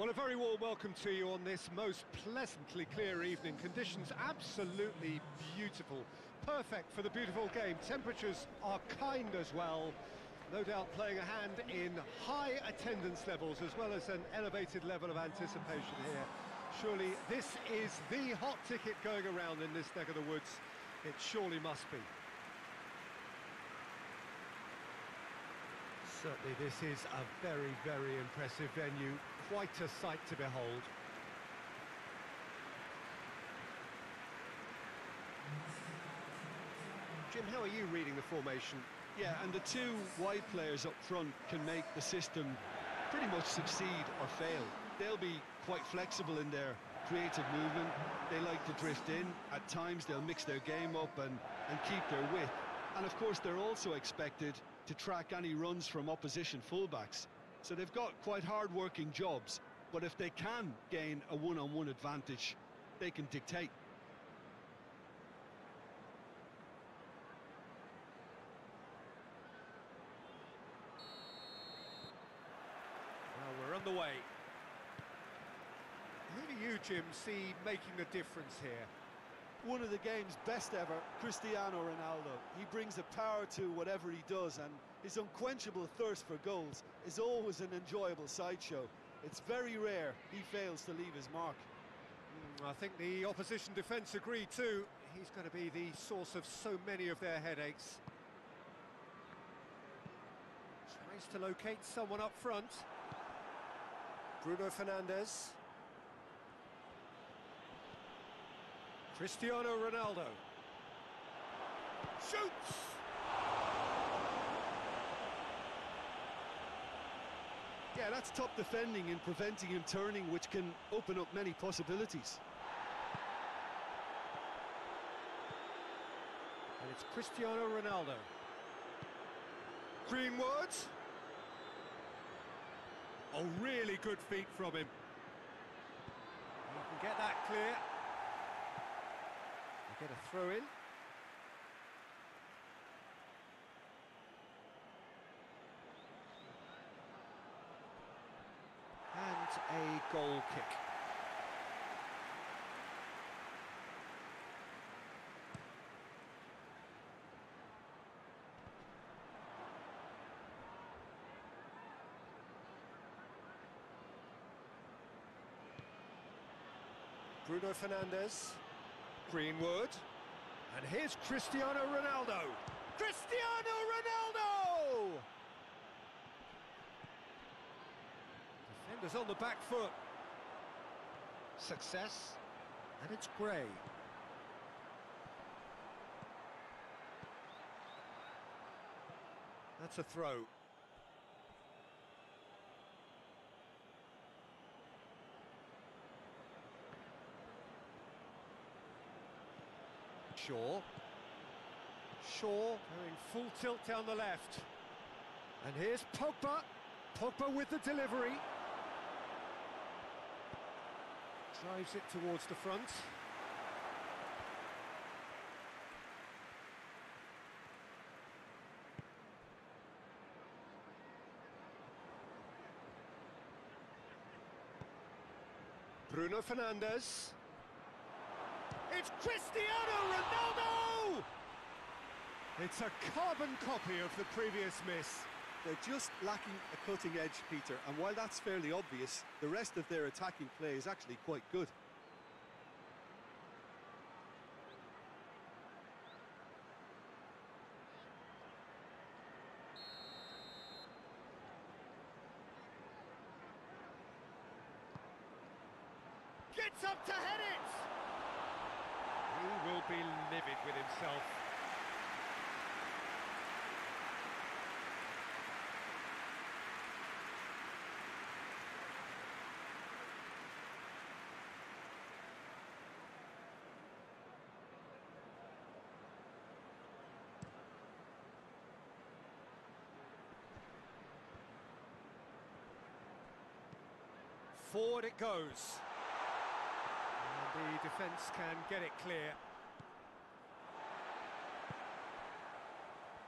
Well, a very warm welcome to you on this most pleasantly clear evening. Conditions absolutely beautiful. Perfect for the beautiful game. Temperatures are kind as well. No doubt playing a hand in high attendance levels as well as an elevated level of anticipation here. Surely this is the hot ticket going around in this neck of the woods. It surely must be. Certainly this is a very, very impressive venue. Quite a sight to behold. Jim, how are you reading the formation? Yeah, and the two wide players up front can make the system pretty much succeed or fail. They'll be quite flexible in their creative movement. They like to drift in. At times they'll mix their game up and, and keep their width. And of course they're also expected to track any runs from opposition fullbacks. So they've got quite hard-working jobs, but if they can gain a one-on-one -on -one advantage, they can dictate. Well, we're on the way. Who do you, Jim, see making the difference here? One of the game's best ever, Cristiano Ronaldo. He brings a power to whatever he does, and his unquenchable thirst for goals is always an enjoyable sideshow. It's very rare he fails to leave his mark. Mm, I think the opposition defence agree too. He's going to be the source of so many of their headaches. Tries to locate someone up front. Bruno Fernandes. Cristiano Ronaldo. Shoots! Yeah, that's top defending in preventing him turning, which can open up many possibilities. And it's Cristiano Ronaldo. Greenwood. Oh, really good feet from him. You can get that clear. They get a throw in. And a goal kick. Bruno Fernandes, Greenwood, and here's Cristiano Ronaldo. Cristiano Ronaldo! Defenders on the back foot. Success, and it's Gray. That's a throw. Shaw. Shaw going full tilt down the left. And here's Pogba. Pogba with the delivery. Drives it towards the front. Bruno Fernandes. It's Cristiano Ronaldo! It's a carbon copy of the previous miss. They're just lacking a cutting edge, Peter, and while that's fairly obvious, the rest of their attacking play is actually quite good. Gets up to head it! He will be livid with himself. Forward it goes. And the defence can get it clear.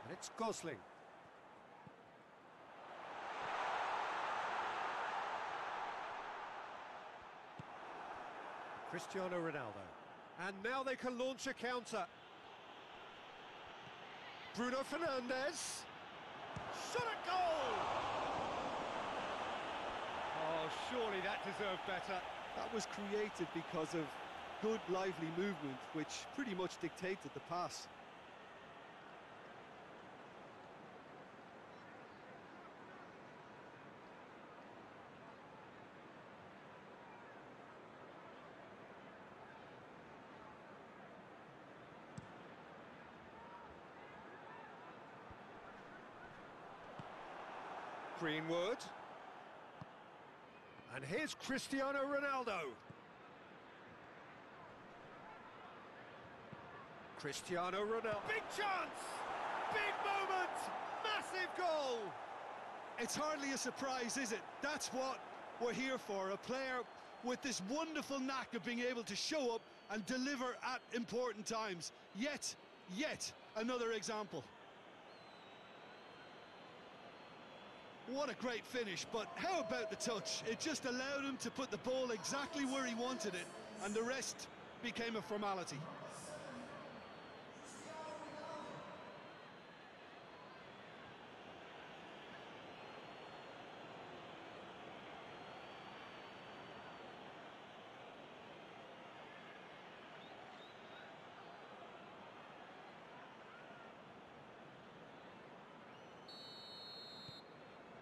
And it's Gosling. Cristiano Ronaldo. And now they can launch a counter. Bruno Fernandes. Shot at goal! Surely that deserved better. That was created because of good, lively movement, which pretty much dictated the pass. Greenwood. And here's Cristiano Ronaldo. Cristiano Ronaldo. Big chance! Big moment! Massive goal! It's hardly a surprise, is it? That's what we're here for. A player with this wonderful knack of being able to show up and deliver at important times. Yet, yet another example. What a great finish, but how about the touch? It just allowed him to put the ball exactly where he wanted it, and the rest became a formality.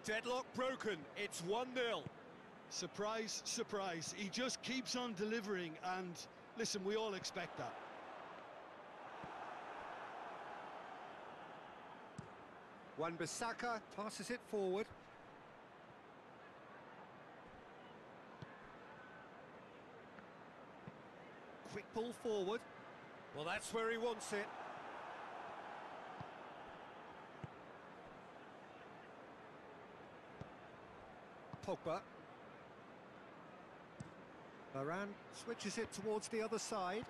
Deadlock broken, it's 1-0. Surprise, surprise. He just keeps on delivering, and listen, we all expect that. Wan-Bissaka passes it forward. Quick ball forward. Well, that's where he wants it. Pogba. Varane switches it towards the other side.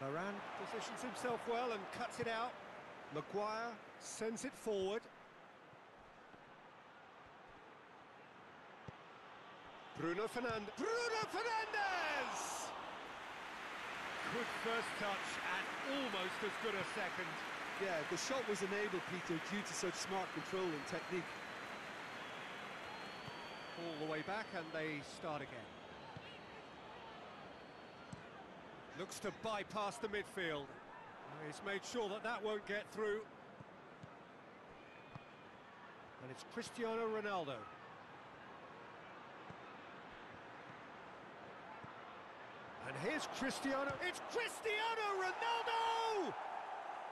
Varane positions himself well and cuts it out. Maguire sends it forward. Bruno Fernandes. Bruno Fernandes! Good first touch and almost as good a second. Yeah, the shot was enabled, Peter, due to such smart control and technique all the way back and they start again. Looks to bypass the midfield. He's made sure that that won't get through. And it's Cristiano Ronaldo. And here's Cristiano. It's Cristiano Ronaldo!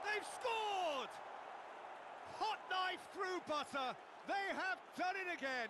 They've scored! Hot knife through butter. They have done it again.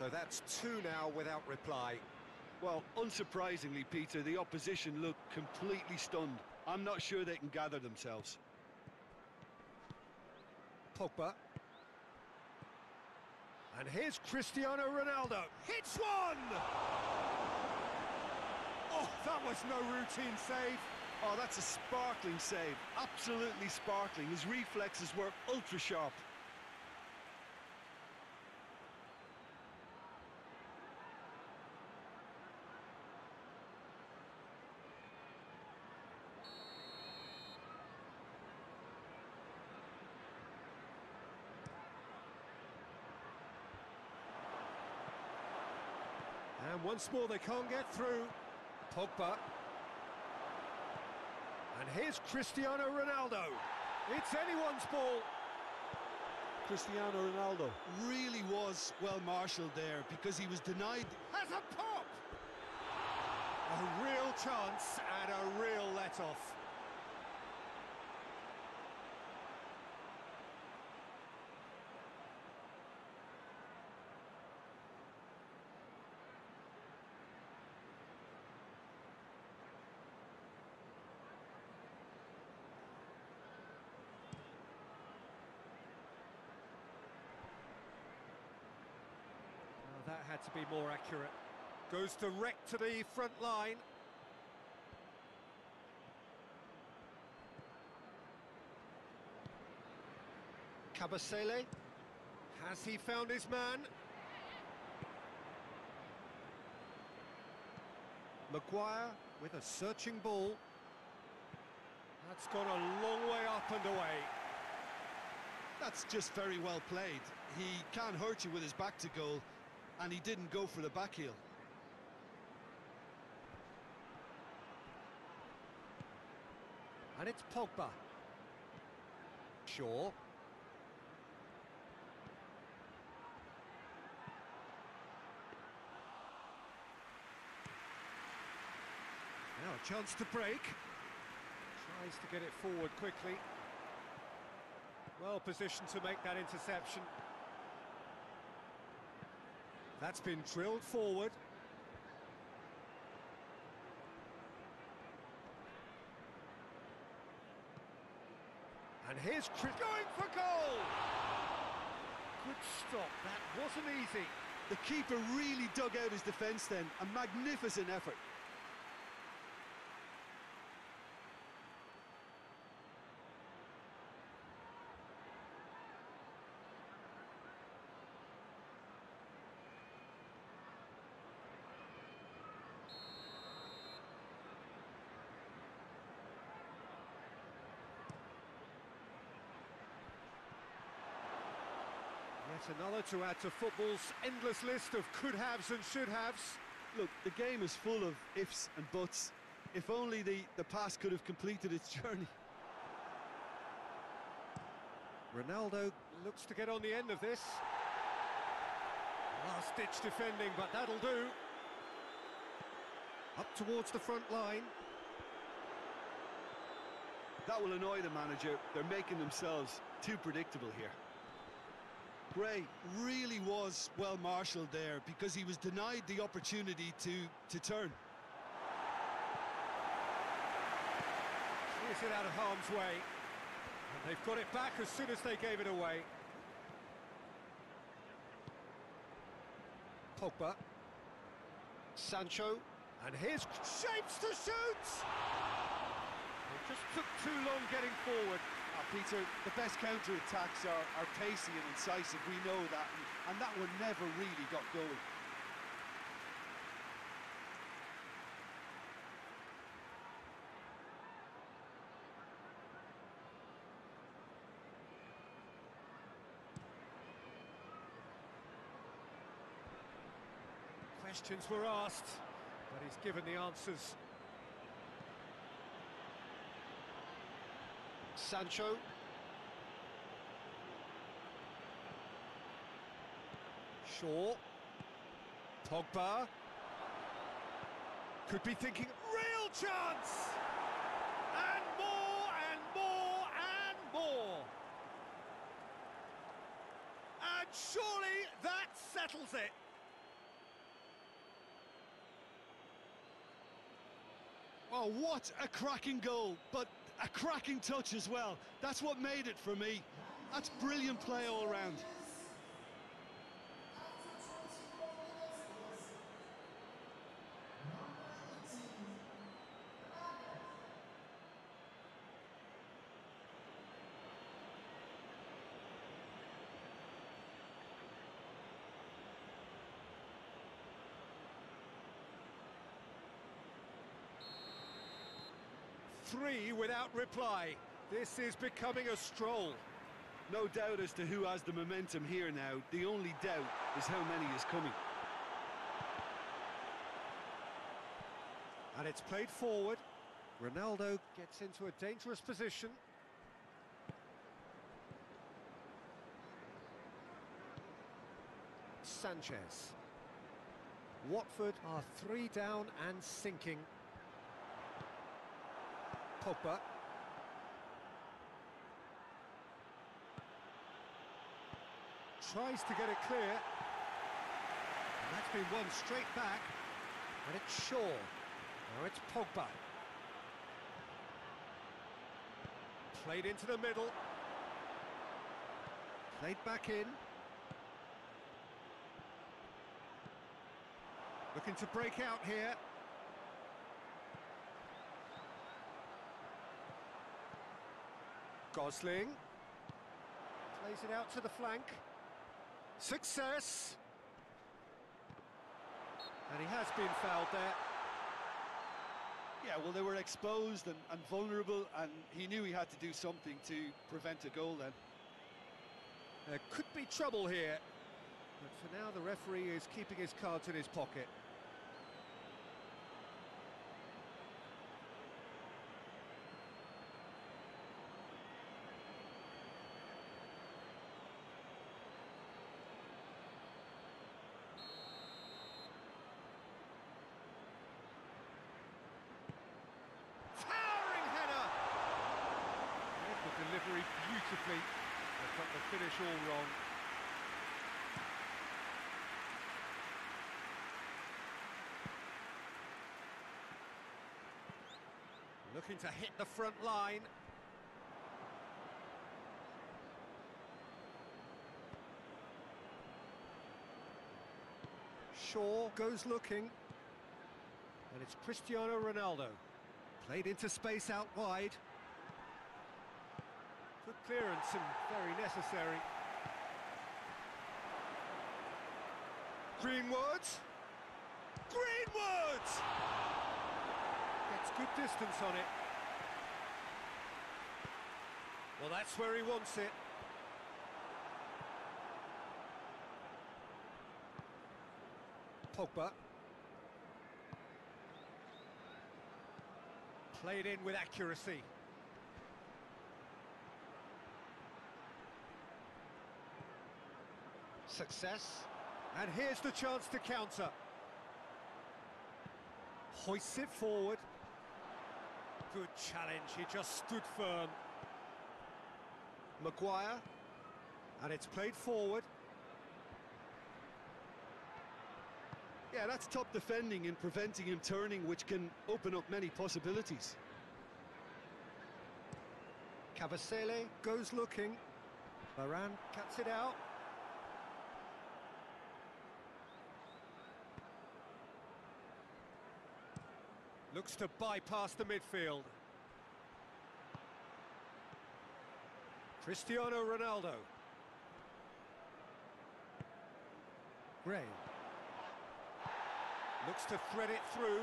So that's two now without reply. Well, unsurprisingly, Peter, the opposition look completely stunned. I'm not sure they can gather themselves. Pogba. And here's Cristiano Ronaldo. Hits one! Oh, that was no routine save. Oh, that's a sparkling save. Absolutely sparkling. His reflexes were ultra once more they can't get through. Pogba. And here's Cristiano Ronaldo. It's anyone's ball. Cristiano Ronaldo really was well marshalled there because he was denied. Has a pop! A real chance and a real let-off. To be more accurate. Goes direct to the front line. Kabasele. Has he found his man? Maguire with a searching ball. That's gone a long way up and away. That's just very well played. He can't hurt you with his back to goal, and he didn't go for the back heel. And it's Pogba. Shaw. Now a chance to break. Tries to get it forward quickly. Well positioned to make that interception. That's been drilled forward. And here's Chris going for goal! Good stop, that wasn't easy. The keeper really dug out his defence then. A magnificent effort. Yet another to add to football's endless list of could-haves and should-haves. Look, the game is full of ifs and buts. If only the, the pass could have completed its journey. Ronaldo looks to get on the end of this. Last-ditch defending, but that'll do. Up towards the front line. That will annoy the manager. They're making themselves too predictable here. Gray really was well marshalled there because he was denied the opportunity to, to turn. Clears it out of harm's way. And they've got it back as soon as they gave it away. Pogba. Sancho. And here's shapes to shoot! It just took too long getting forward. Peter, the best counter-attacks are, are pacey and incisive, we know that, and, and that one never really got going. Questions were asked, but he's given the answers. Sancho. Shaw. Pogba. Could be thinking, real chance! And more, and more, and more! And surely that settles it! Oh, what a cracking goal, but a cracking touch as well. That's what made it for me. That's brilliant play all round. Three without reply. This is becoming a stroll. No doubt as to who has the momentum here now. The only doubt is how many is coming. And it's played forward. Ronaldo gets into a dangerous position. Sanchez. Watford are three down and sinking. Pogba. Tries to get it clear. And that's been won straight back. And it's Shaw. Now it's Pogba. Played into the middle. Played back in. Looking to break out here. Gosling. Plays it out to the flank. Success! And he has been fouled there. Yeah, well, they were exposed and, and vulnerable, and he knew he had to do something to prevent a goal then. There could be trouble here. But for now, the referee is keeping his cards in his pocket. Towering header! Read the delivery beautifully. They've got the finish all wrong. Looking to hit the front line. Shaw goes looking. And it's Cristiano Ronaldo. Played into space out wide. Good clearance and very necessary. Greenwood. Greenwood! Gets good distance on it. Well, that's where he wants it. Pogba. Played in with accuracy. Success. And here's the chance to counter. Hoists it forward. Good challenge, he just stood firm. Maguire. And it's played forward. Yeah, that's top defending and preventing him turning, which can open up many possibilities. Kabasele goes looking. Varane cuts it out. Looks to bypass the midfield. Cristiano Ronaldo. Gray. Looks to thread it through.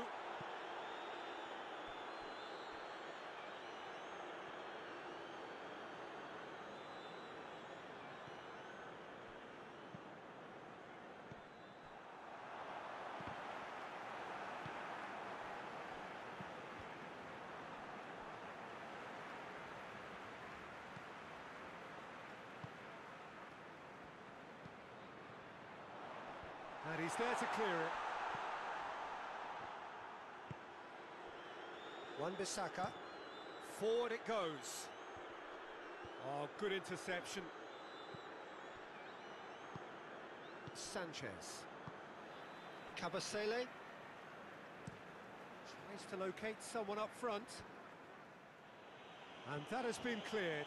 He's there to clear it. Wan-Bissaka. Forward it goes. Oh, good interception. Sanchez. Kabasele. Tries to locate someone up front. And that has been cleared.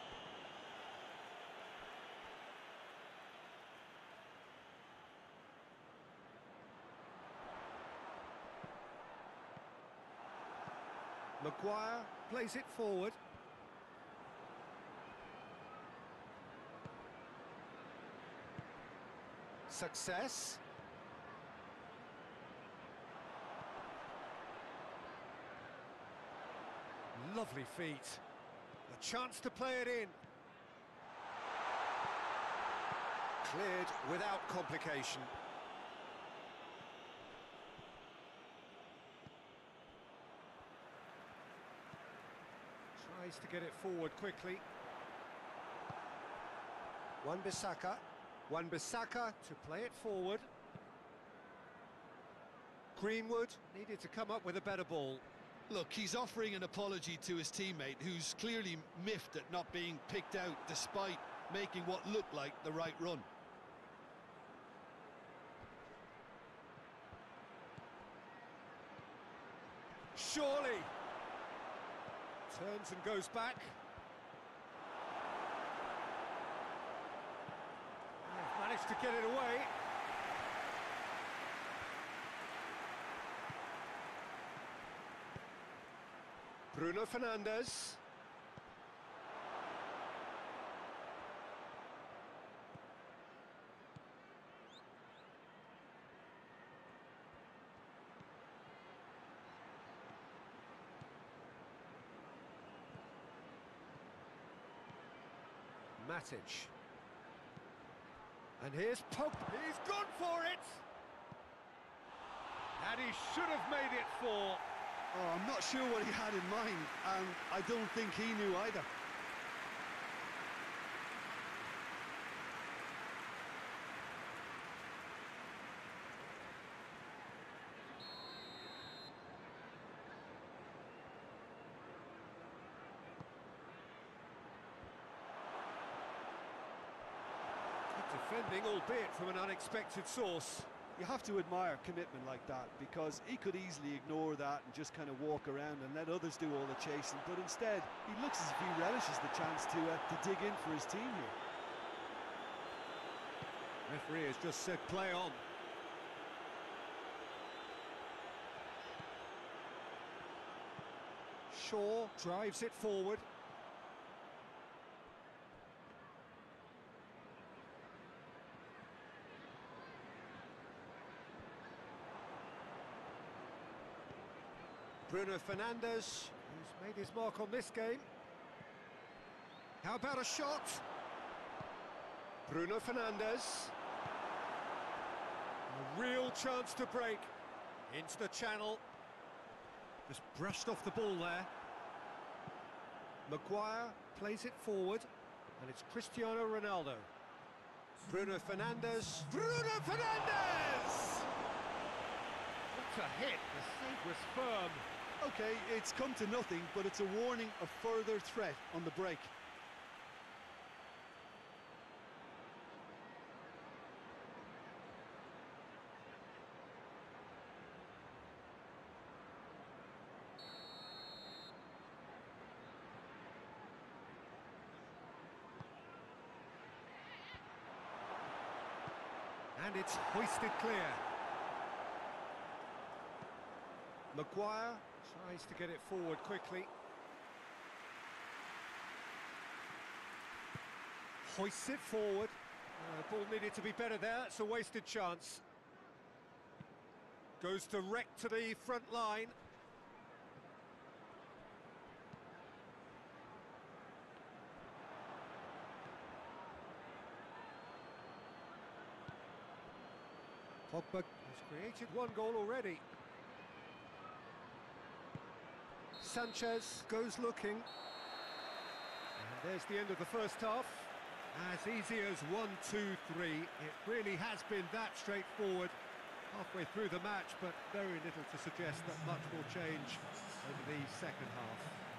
Maguire plays it forward. Success. Lovely feet. A chance to play it in. Cleared without complication. Tries to get it forward quickly. One Bissaka. Wan-Bissaka to play it forward. Greenwood needed to come up with a better ball. Look, he's offering an apology to his teammate, who's clearly miffed at not being picked out despite making what looked like the right run. Turns and goes back. Managed to get it away. Bruno Fernandes. Matic. And here's Pogba. He's gone for it! And he should have made it four. Oh, I'm not sure what he had in mind, and I don't think he knew either. Defending, albeit from an unexpected source. You have to admire commitment like that because he could easily ignore that and just kind of walk around and let others do all the chasing. But instead, he looks as if he relishes the chance to uh, to dig in for his team here. Referee has just said play on. Shaw drives it forward. Bruno Fernandes, who's made his mark on this game. How about a shot? Bruno Fernandes. A real chance to break. Into the channel. Just brushed off the ball there. Maguire plays it forward. And it's Cristiano Ronaldo. Bruno Fernandes. Bruno Fernandes! What a hit. The save was firm. Okay, it's come to nothing, but it's a warning of further threat on the break. And it's hoisted clear. Maguire tries to get it forward quickly. Hoists it forward. Uh, ball needed to be better there. It's a wasted chance. Goes direct to the front line. Pogba has created one goal already. Sanchez goes looking. And there's the end of the first half. As easy as one, two, three. It really has been that straightforward halfway through the match, but very little to suggest that much will change over the second half.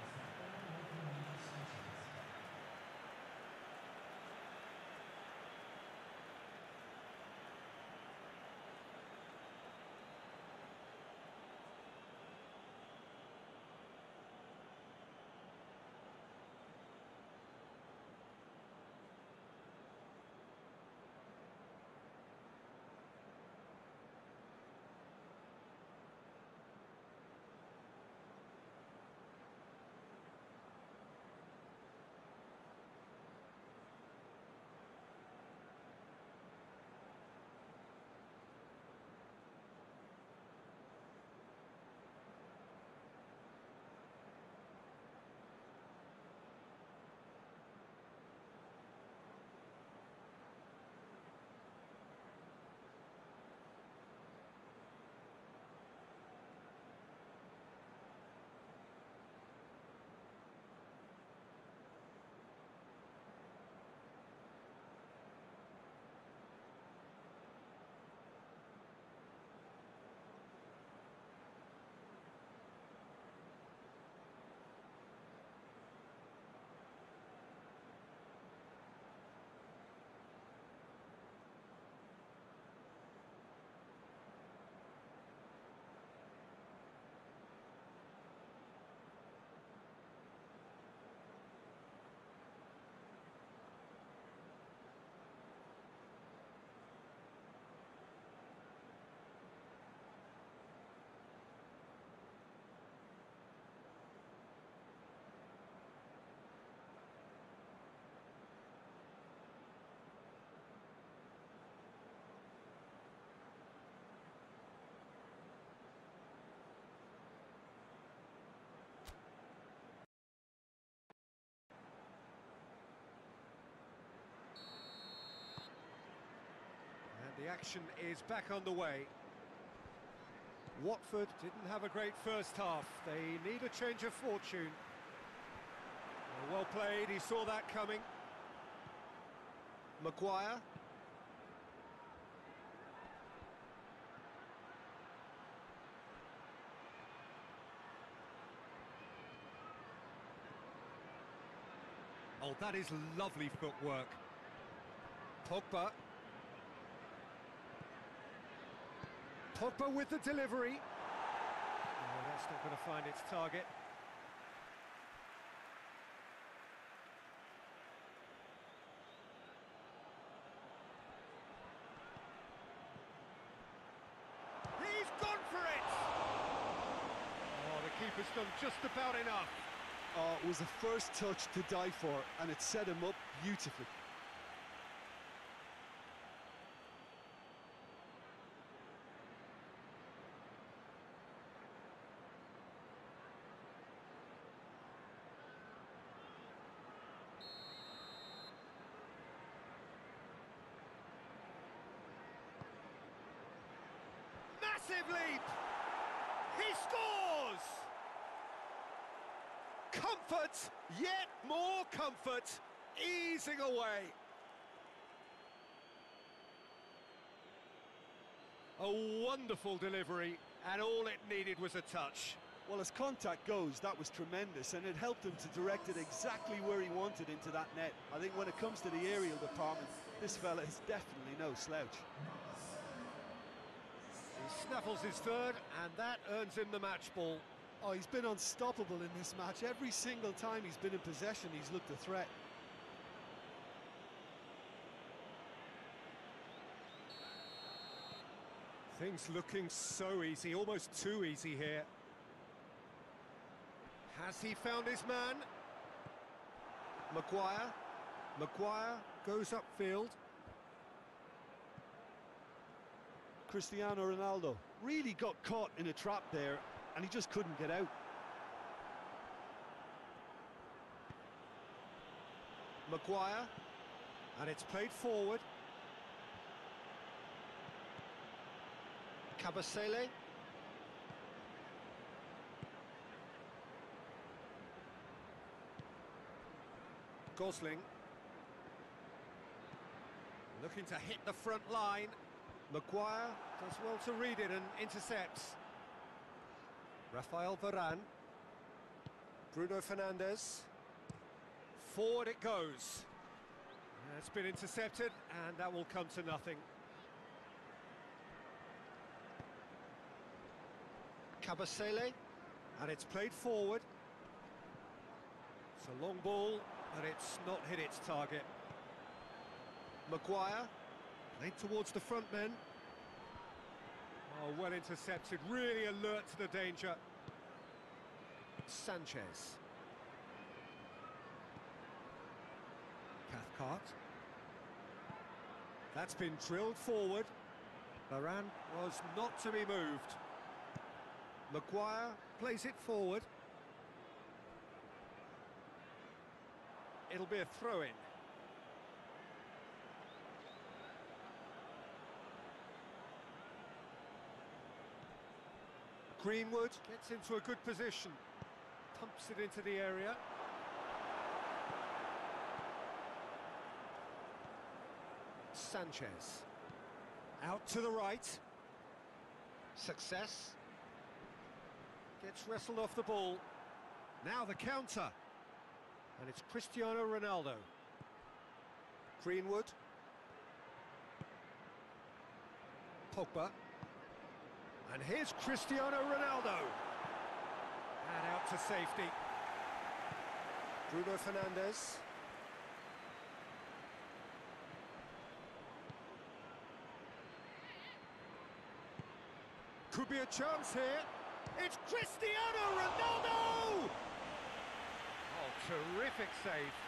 Action is back on the way. Watford didn't have a great first half. They need a change of fortune. Well, played, he saw that coming. Maguire. Oh, that is lovely footwork. Pogba. Pogba with the delivery. Oh, that's not going to find its target. He's gone for it! Oh, the keeper's done just about enough. Oh, it was a first touch to die for, and it set him up beautifully. He scores! Comfort, yet more comfort, easing away. A wonderful delivery, and all it needed was a touch. Well, as contact goes, that was tremendous, and it helped him to direct it exactly where he wanted into that net. I think when it comes to the aerial department, this fella is definitely no slouch. He snaffles his third, and that earns him the match ball. Oh, he's been unstoppable in this match. Every single time he's been in possession, he's looked a threat. Things looking so easy, almost too easy here. Has he found his man? Maguire. Maguire goes upfield. Cristiano Ronaldo really got caught in a trap there, and he just couldn't get out. Maguire. And it's played forward. Kabasele. Gosling. Looking to hit the front line. Maguire does well to read it and intercepts. Raphaël Varane. Bruno Fernandes. Forward it goes. It's been intercepted, and that will come to nothing. Kabasele, and it's played forward. It's a long ball, but it's not hit its target. Maguire, played towards the front men. Oh, well intercepted, really alert to the danger. Sanchez. Cathcart. That's been drilled forward. Varane was not to be moved. Maguire plays it forward. It'll be a throw-in. Greenwood gets into a good position. Pumps it into the area. Sancho. Out to the right. Success. Gets wrestled off the ball. Now the counter. And it's Cristiano Ronaldo. Greenwood. Pogba. And here's Cristiano Ronaldo. And out to safety. Bruno Fernandes. Could be a chance here. It's Cristiano Ronaldo! Oh, terrific save.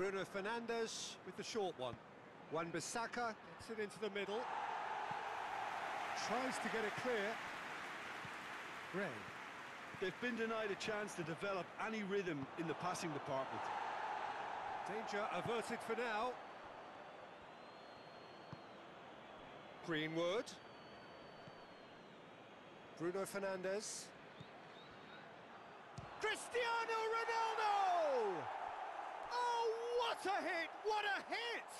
Bruno Fernandes with the short one. Wan-Bissaka gets it into the middle. Tries to get it clear. Gray. They've been denied a chance to develop any rhythm in the passing department. Danger averted for now. Greenwood. Bruno Fernandes. Cristiano Ronaldo! What a hit! What a hit!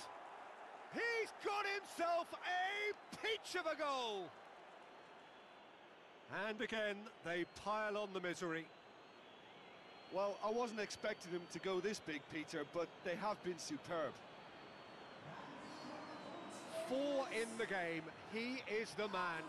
He's got himself a peach of a goal! And again, they pile on the misery. Well, I wasn't expecting them to go this big, Peter, but they have been superb. Four in the game, he is the man.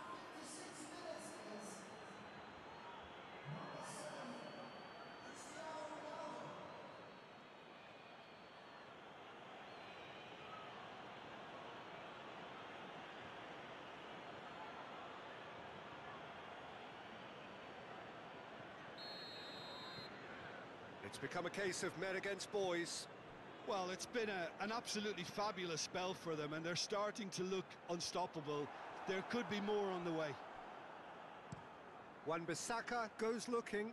It's become a case of men against boys. Well, it's been a, an absolutely fabulous spell for them, and they're starting to look unstoppable. There could be more on the way. Wan-Bissaka goes looking.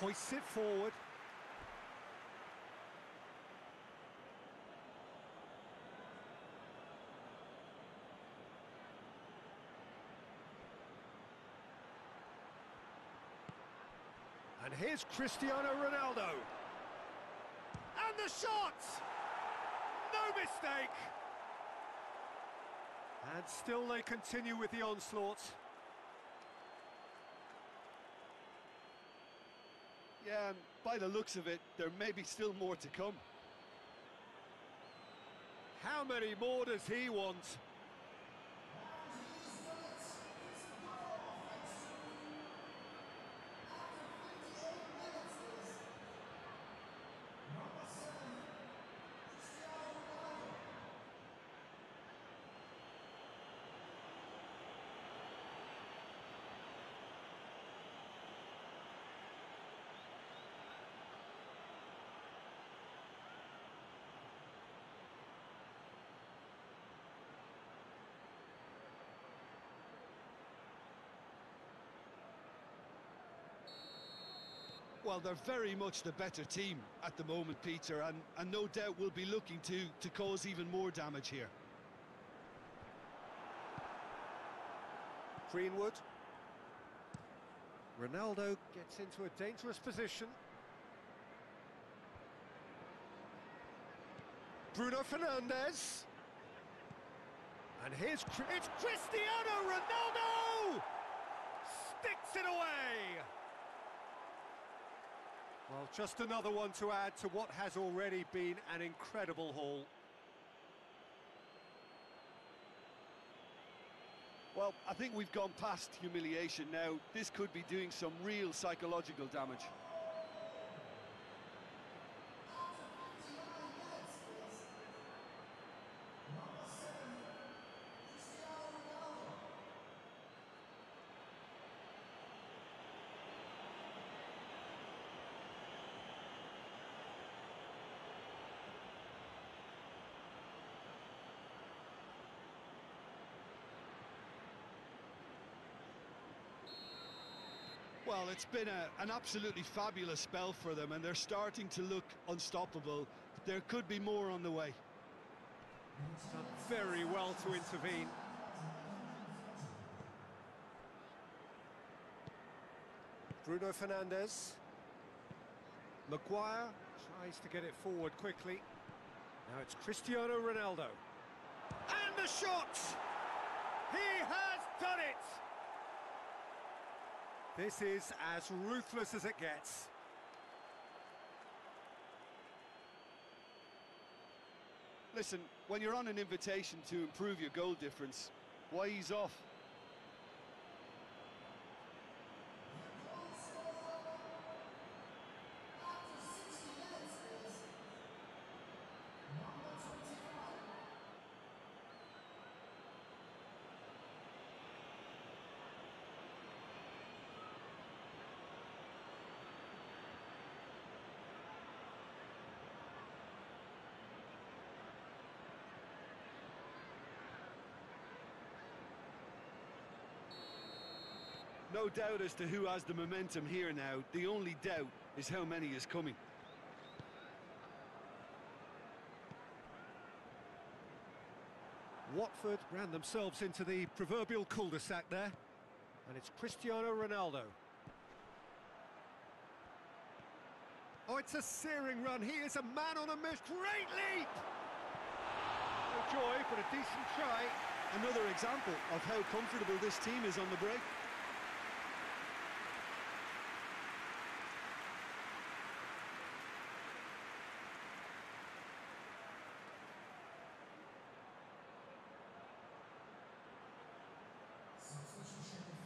Hoists it forward. Here's Cristiano Ronaldo. And the shot! No mistake! And still they continue with the onslaught. Yeah, and by the looks of it, there may be still more to come. How many more does he want? Well, they're very much the better team at the moment, Peter, and, and no doubt will be looking to, to cause even more damage here. Greenwood. Ronaldo gets into a dangerous position. Bruno Fernandes. And here's it's Cristiano Ronaldo! Sticks it away! Well, just another one to add to what has already been an incredible haul. Well, I think we've gone past humiliation now. This could be doing some real psychological damage. Well, it's been a, an absolutely fabulous spell for them, and they're starting to look unstoppable. There could be more on the way. Very well to intervene. Bruno Fernandes. Maguire tries to get it forward quickly. Now it's Cristiano Ronaldo. And the shot! He has done it! This is as ruthless as it gets. Listen, when you're on an invitation to improve your goal difference, why ease off? No doubt as to who has the momentum here now. The only doubt is how many is coming. Watford ran themselves into the proverbial cul-de-sac there. And it's Cristiano Ronaldo. Oh, it's a searing run. He is a man on a miss. Great leap! No joy, but a decent try. Another example of how comfortable this team is on the break.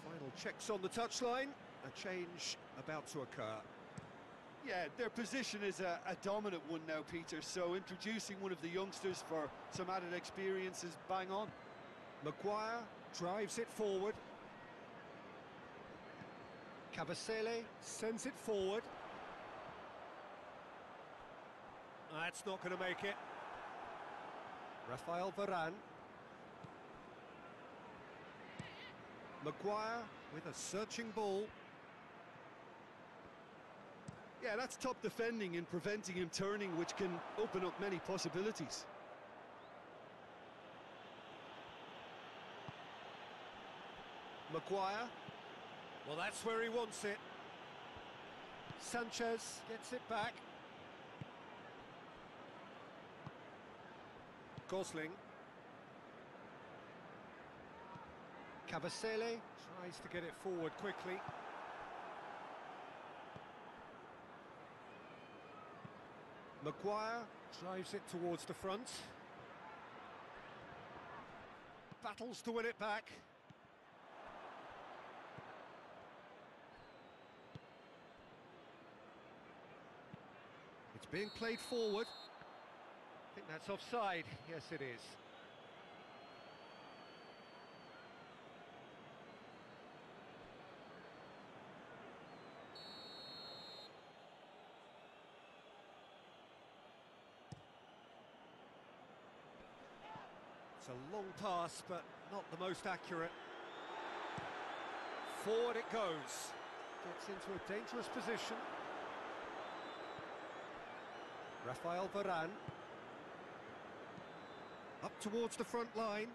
Final checks on the touchline. A change about to occur. Yeah, their position is a, a, dominant one now, Peter, so introducing one of the youngsters for some added experience is bang on. Maguire drives it forward. Kabasele sends it forward. That's not going to make it. Raphaël Varane. Maguire with a searching ball. Yeah, that's top defending and preventing him turning, which can open up many possibilities. Maguire. Well, that's where he wants it. Sancho gets it back. Gosling. Kabasele tries to get it forward quickly. Maguire drives it towards the front. Battles to win it back. It's being played forward. I think that's offside. Yes, it is. Long pass, but not the most accurate. Forward it goes. Gets into a dangerous position. Raphaël Varane. Up towards the front line.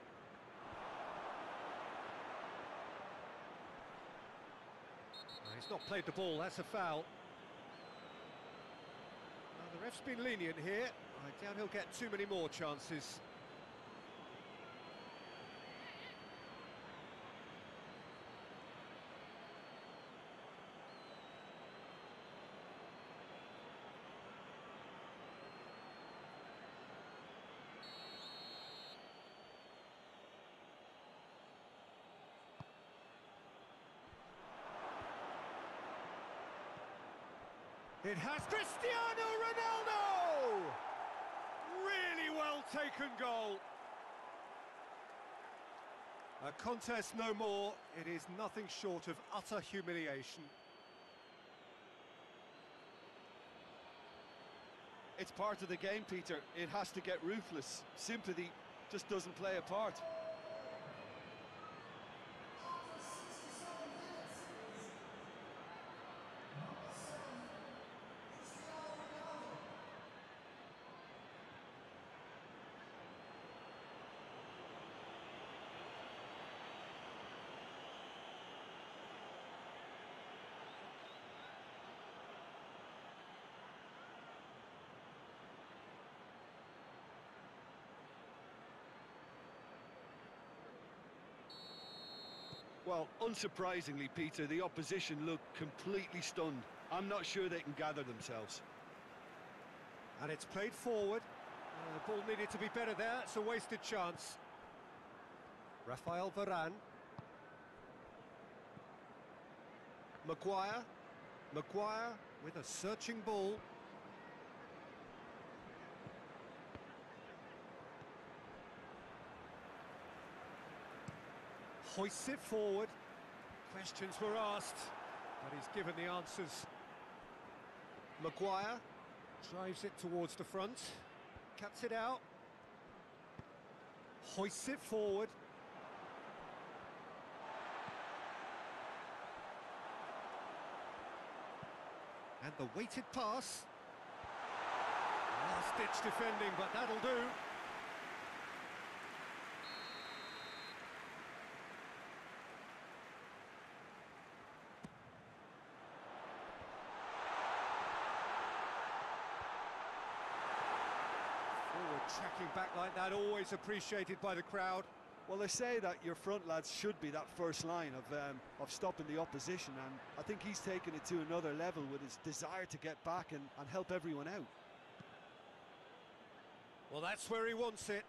No, he's not played the ball, that's a foul. Well, the ref's been lenient here. I doubt he'll get too many more chances. It has Cristiano Ronaldo! Really well taken goal. A contest no more. It is nothing short of utter humiliation. It's part of the game, Peter. It has to get ruthless. Sympathy just doesn't play a part. Well, unsurprisingly, Peter, the opposition look completely stunned. I'm not sure they can gather themselves. And it's played forward. Uh, the ball needed to be better there. It's a wasted chance. Raphaël Varane. Maguire. Maguire with a searching ball. hoists it forward. Questions were asked, but he's given the answers. Maguire drives it towards the front, cuts it out, hoists it forward. And the weighted pass. Last-ditch defending, but that'll do. Forward tracking back like that, always appreciated by the crowd. Well, they say that your front lads should be that first line of um, of stopping the opposition, and I think he's taken it to another level with his desire to get back and, and help everyone out. Well, that's where he wants it.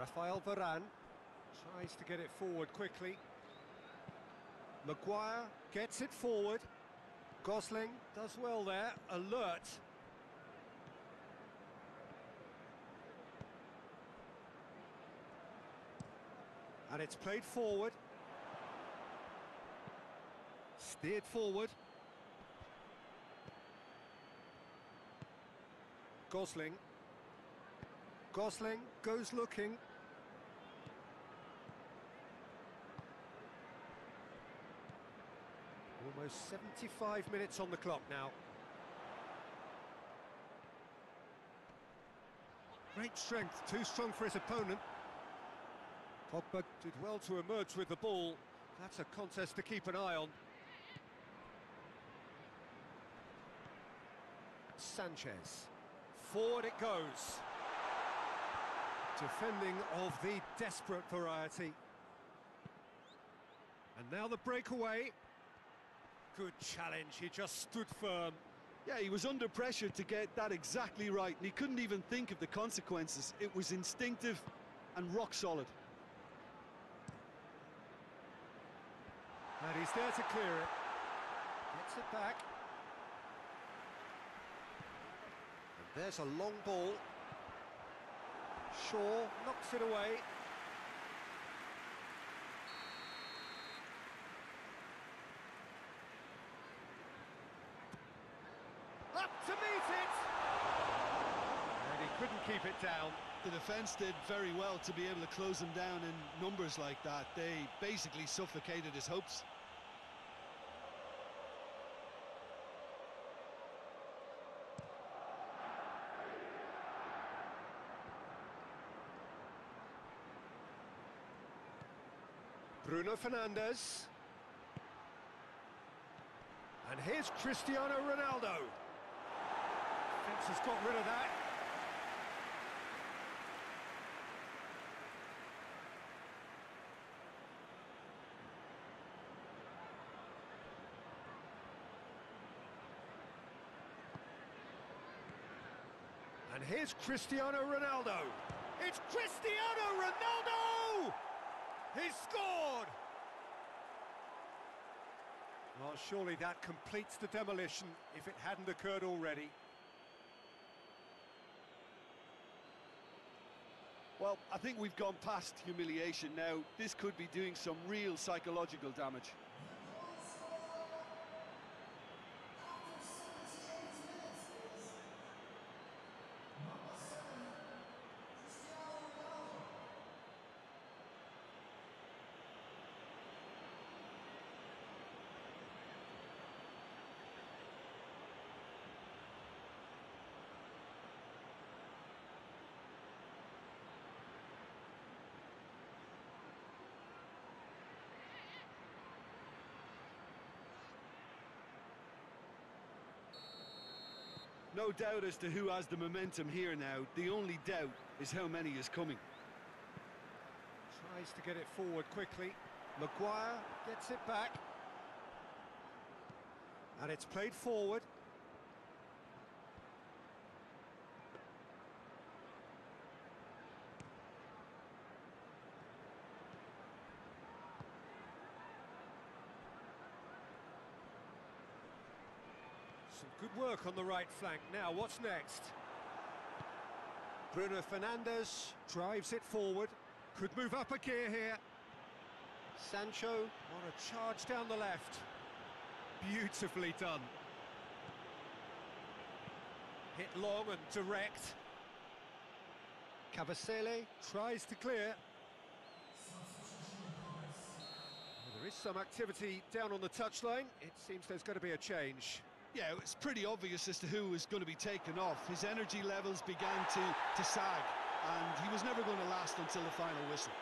Raphaël Varane tries to get it forward quickly. Maguire gets it forward. Gosling does well there, alert. And it's played forward. Steered forward. Gosling. Gosling goes looking. Almost 75 minutes on the clock now. Great strength, too strong for his opponent. Pogba did well to emerge with the ball. That's a contest to keep an eye on. Sancho. Forward it goes. Defending of the desperate variety. And now the breakaway. Good challenge, he just stood firm. Yeah, he was under pressure to get that exactly right, and he couldn't even think of the consequences. It was instinctive and rock solid. And he's there to clear it. Gets it back. And there's a long ball. Shaw knocks it away. Up to meet it! And he couldn't keep it down. The defence did very well to be able to close him down in numbers like that. They basically suffocated his hopes. Bruno Fernandes. And here's Cristiano Ronaldo. Fence has got rid of that. And here's Cristiano Ronaldo. It's Cristiano Ronaldo! He scored! Well, surely that completes the demolition if it hadn't occurred already. Well, I think we've gone past humiliation now. This could be doing some real psychological damage. No doubt as to who has the momentum here now. The only doubt is how many is coming. Tries to get it forward quickly. Maguire gets it back. And it's played forward. Some good work on the right flank. Now, what's next? Bruno Fernandes drives it forward. Could move up a gear here. Sancho on a charge down the left. Beautifully done. Hit long and direct. Kabasele tries to clear. Well, There is some activity down on the touchline. It seems there's going to be a change. Yeah, it's pretty obvious as to who was going to be taken off. His energy levels began to, to sag, and he was never going to last until the final whistle.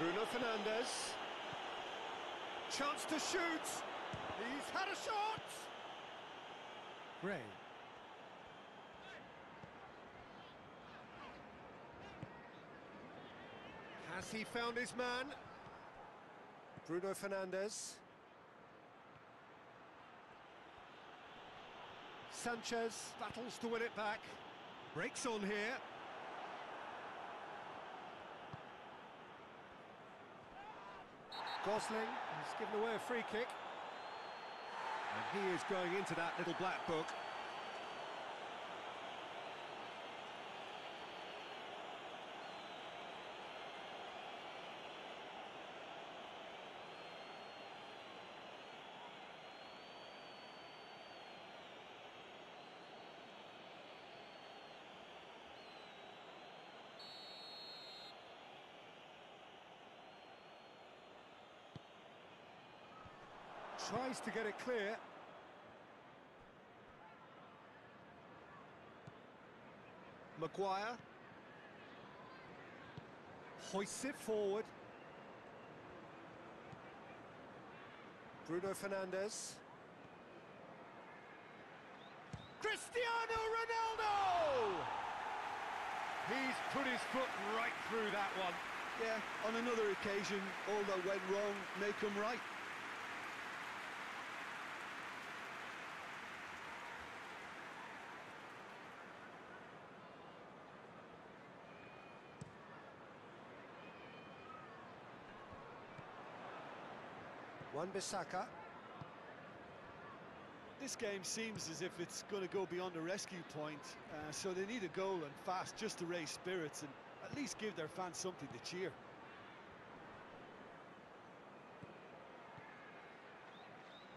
Bruno Fernandes. Chance to shoot. He's had a shot. Gray. Has he found his man? Bruno Fernandes. Sancho battles to win it back. Breaks on here. Gosling has given away a free kick. And he is going into that little black book. Tries to get it clear. Maguire. Hoists it forward. Bruno Fernandes. Cristiano Ronaldo! He's put his foot right through that one. Yeah, on another occasion, all that went wrong may come right. Wan-Bissaka. This game seems as if it's going to go beyond the rescue point, uh, so they need a goal and fast just to raise spirits and at least give their fans something to cheer.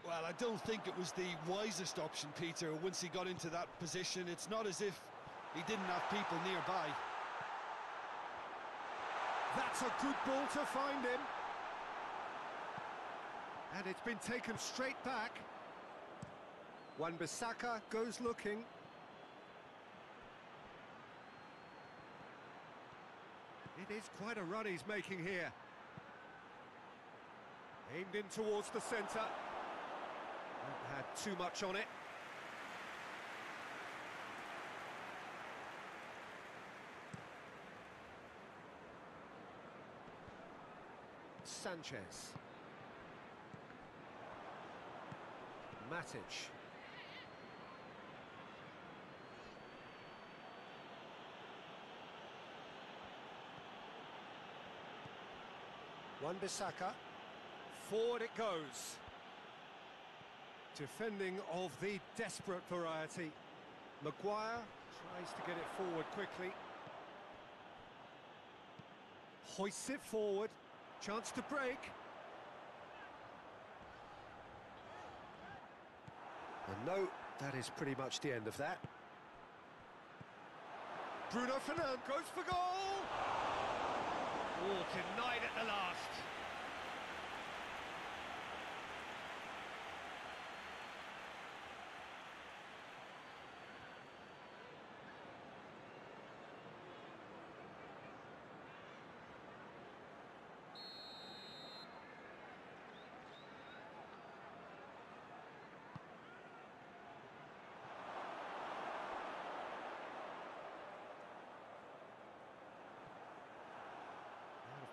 Well, I don't think it was the wisest option, Peter, once he got into that position. It's not as if he didn't have people nearby. That's a good ball to find him. And it's been taken straight back. Wan-Bissaka goes looking. It is quite a run he's making here. Aimed in towards the centre. Not had too much on it. Sancho. Matic. Wan-Bissaka. Forward it goes. Defending of the desperate variety. Maguire tries to get it forward quickly. Hoists it forward. Chance to break. And no, that is pretty much the end of that. Bruno Fernandes goes for goal! Oh, denied at the last.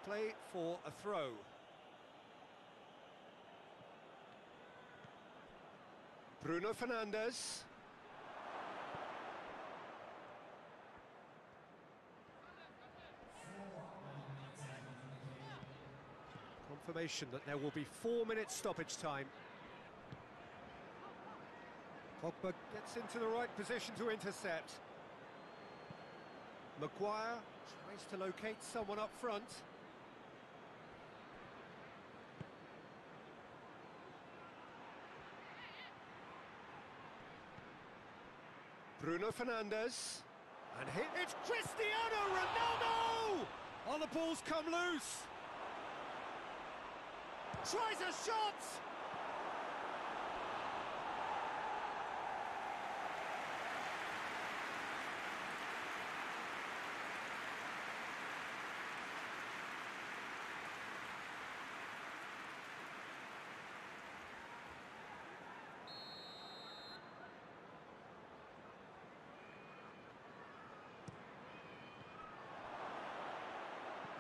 Play for a throw. Bruno Fernandes. Confirmation that there will be four minutes stoppage time. Pogba gets into the right position to intercept. Maguire tries to locate someone up front. Bruno Fernandes. And hit, it's Cristiano Ronaldo! All the ball's come loose. Tries a shot.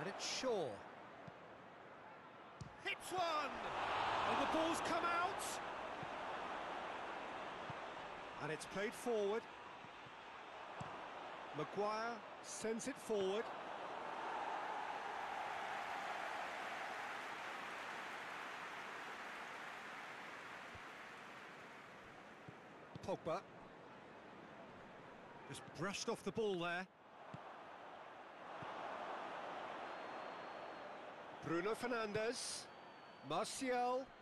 And it's Shaw. Hits one! And the ball's come out! And it's played forward. Maguire sends it forward. Pogba. Just brushed off the ball there. Bruno Fernandes. Martial. Martial!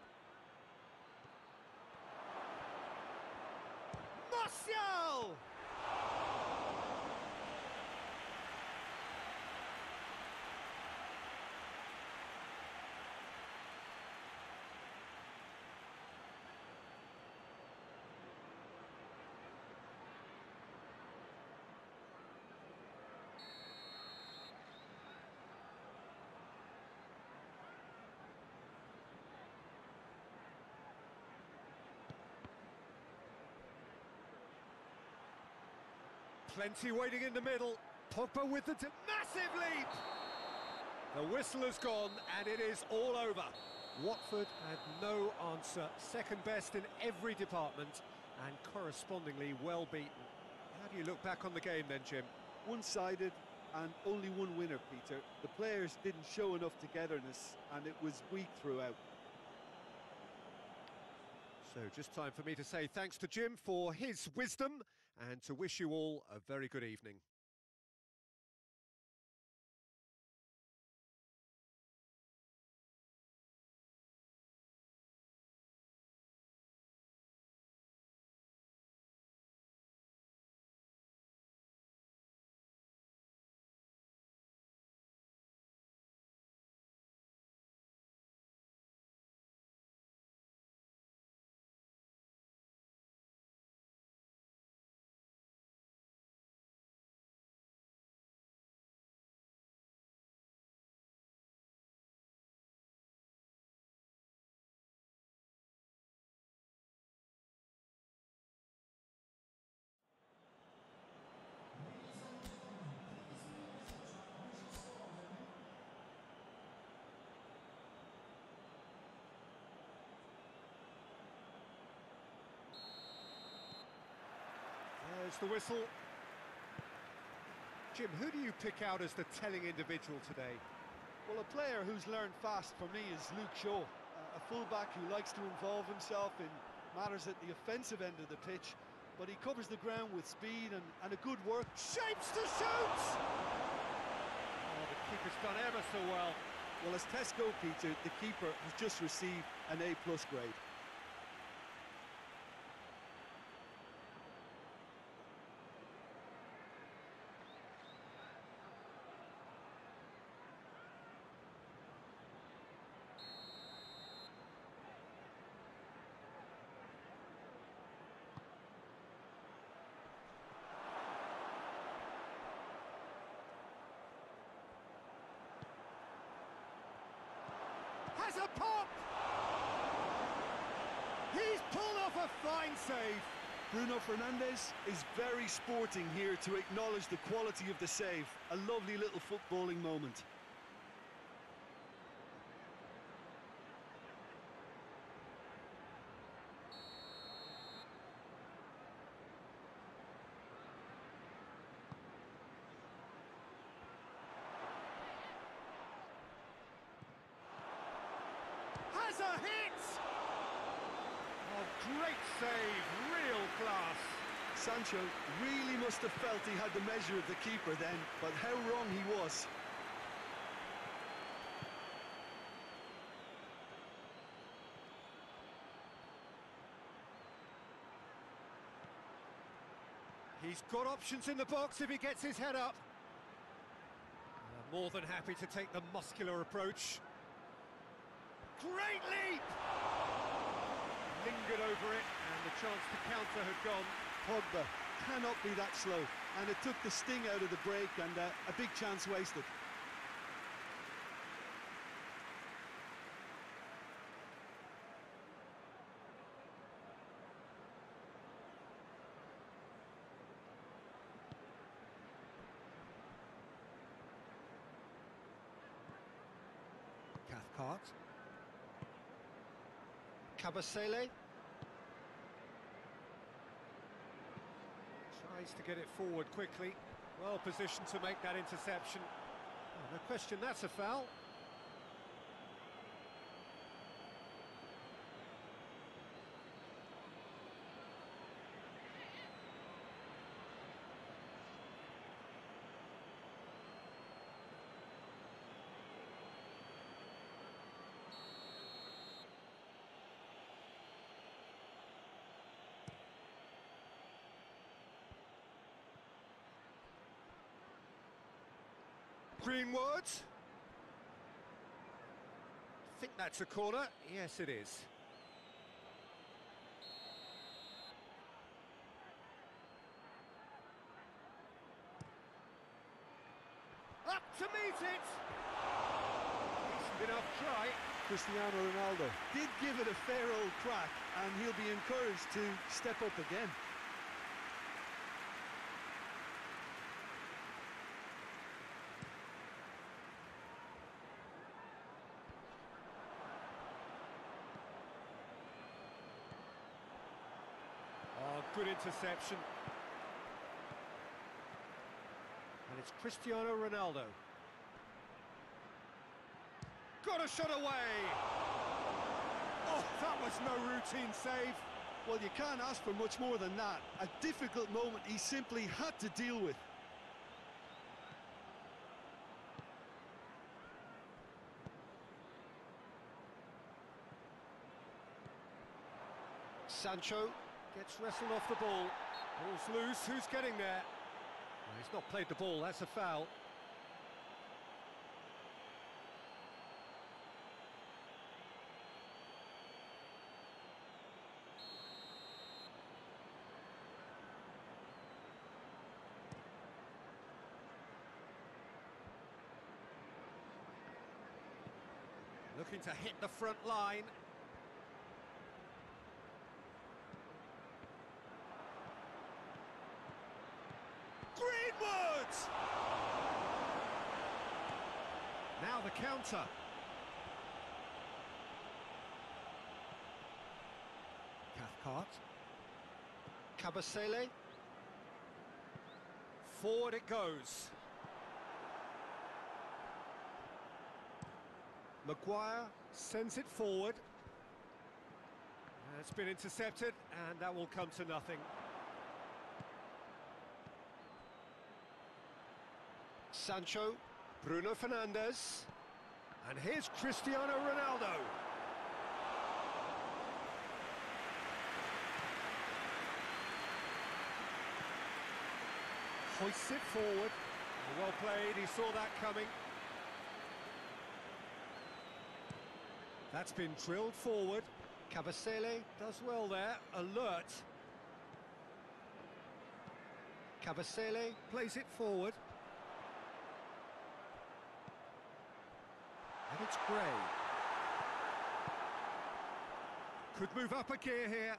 Plenty waiting in the middle. Pogba with the massive leap. The whistle has gone and it is all over. Watford had no answer. Second best in every department and correspondingly well beaten. How do you look back on the game then, Jim? One-sided and only one winner, Peter. The players didn't show enough togetherness and it was weak throughout. So just time for me to say thanks to Jim for his wisdom and to wish you all a very good evening. The whistle. Jim, who do you pick out as the telling individual today? Well, a player who's learned fast for me is Luke Shaw, a fullback who likes to involve himself in matters at the offensive end of the pitch, but he covers the ground with speed and, and a good work. Shapes to shoot! Oh, the keeper's done ever so well. Well, as Tesco, Peter, the keeper has just received an A-plus grade. A pop! He's pulled off a fine save. Bruno Fernandes is very sporting here to acknowledge the quality of the save. A lovely little footballing moment. Has a hit! Oh, great save, real class. Sancho really must have felt he had the measure of the keeper then, but how wrong he was. He's got options in the box if he gets his head up. A More than happy to take the muscular approach. Great leap! Lingered over it, and the chance to counter had gone. Pogba cannot be that slow, and it took the sting out of the break and uh, a big chance wasted. Cathcart. Kabasele. Tries to get it forward quickly. Well positioned to make that interception. No question, that's a foul. Greenwood. I think that's a corner. Yes, it is. Up to meet it. Decent enough try. Cristiano Ronaldo did give it a fair old crack, and he'll be encouraged to step up again. Oh, good interception. And it's Cristiano Ronaldo. Got a shot away! Oh, that was no routine save. Well, you can't ask for much more than that. A difficult moment he simply had to deal with. Sancho gets wrestled off the ball. Ball's loose, who's getting there? Well, he's not played the ball, that's a foul. Looking to hit the front line. Greenwood! Now the counter. Cathcart. Kabasele. Forward it goes. Maguire sends it forward. It's been intercepted, and that will come to nothing. Sancho, Bruno Fernandes, and here's Cristiano Ronaldo. Hoists it forward. Well played, he saw that coming. That's been drilled forward. Kabasele does well there, alert. Kabasele plays it forward. It's Gray. Could move up a gear here.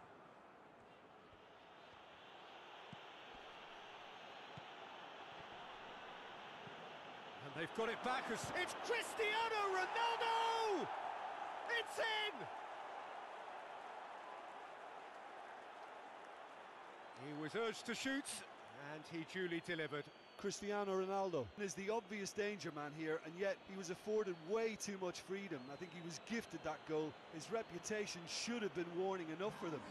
And they've got it back it's Cristiano Ronaldo! It's in! He was urged to shoot, and he duly delivered. Cristiano Ronaldo is the obvious danger man here, and yet he was afforded way too much freedom. I think he was gifted that goal. His reputation should have been warning enough for them.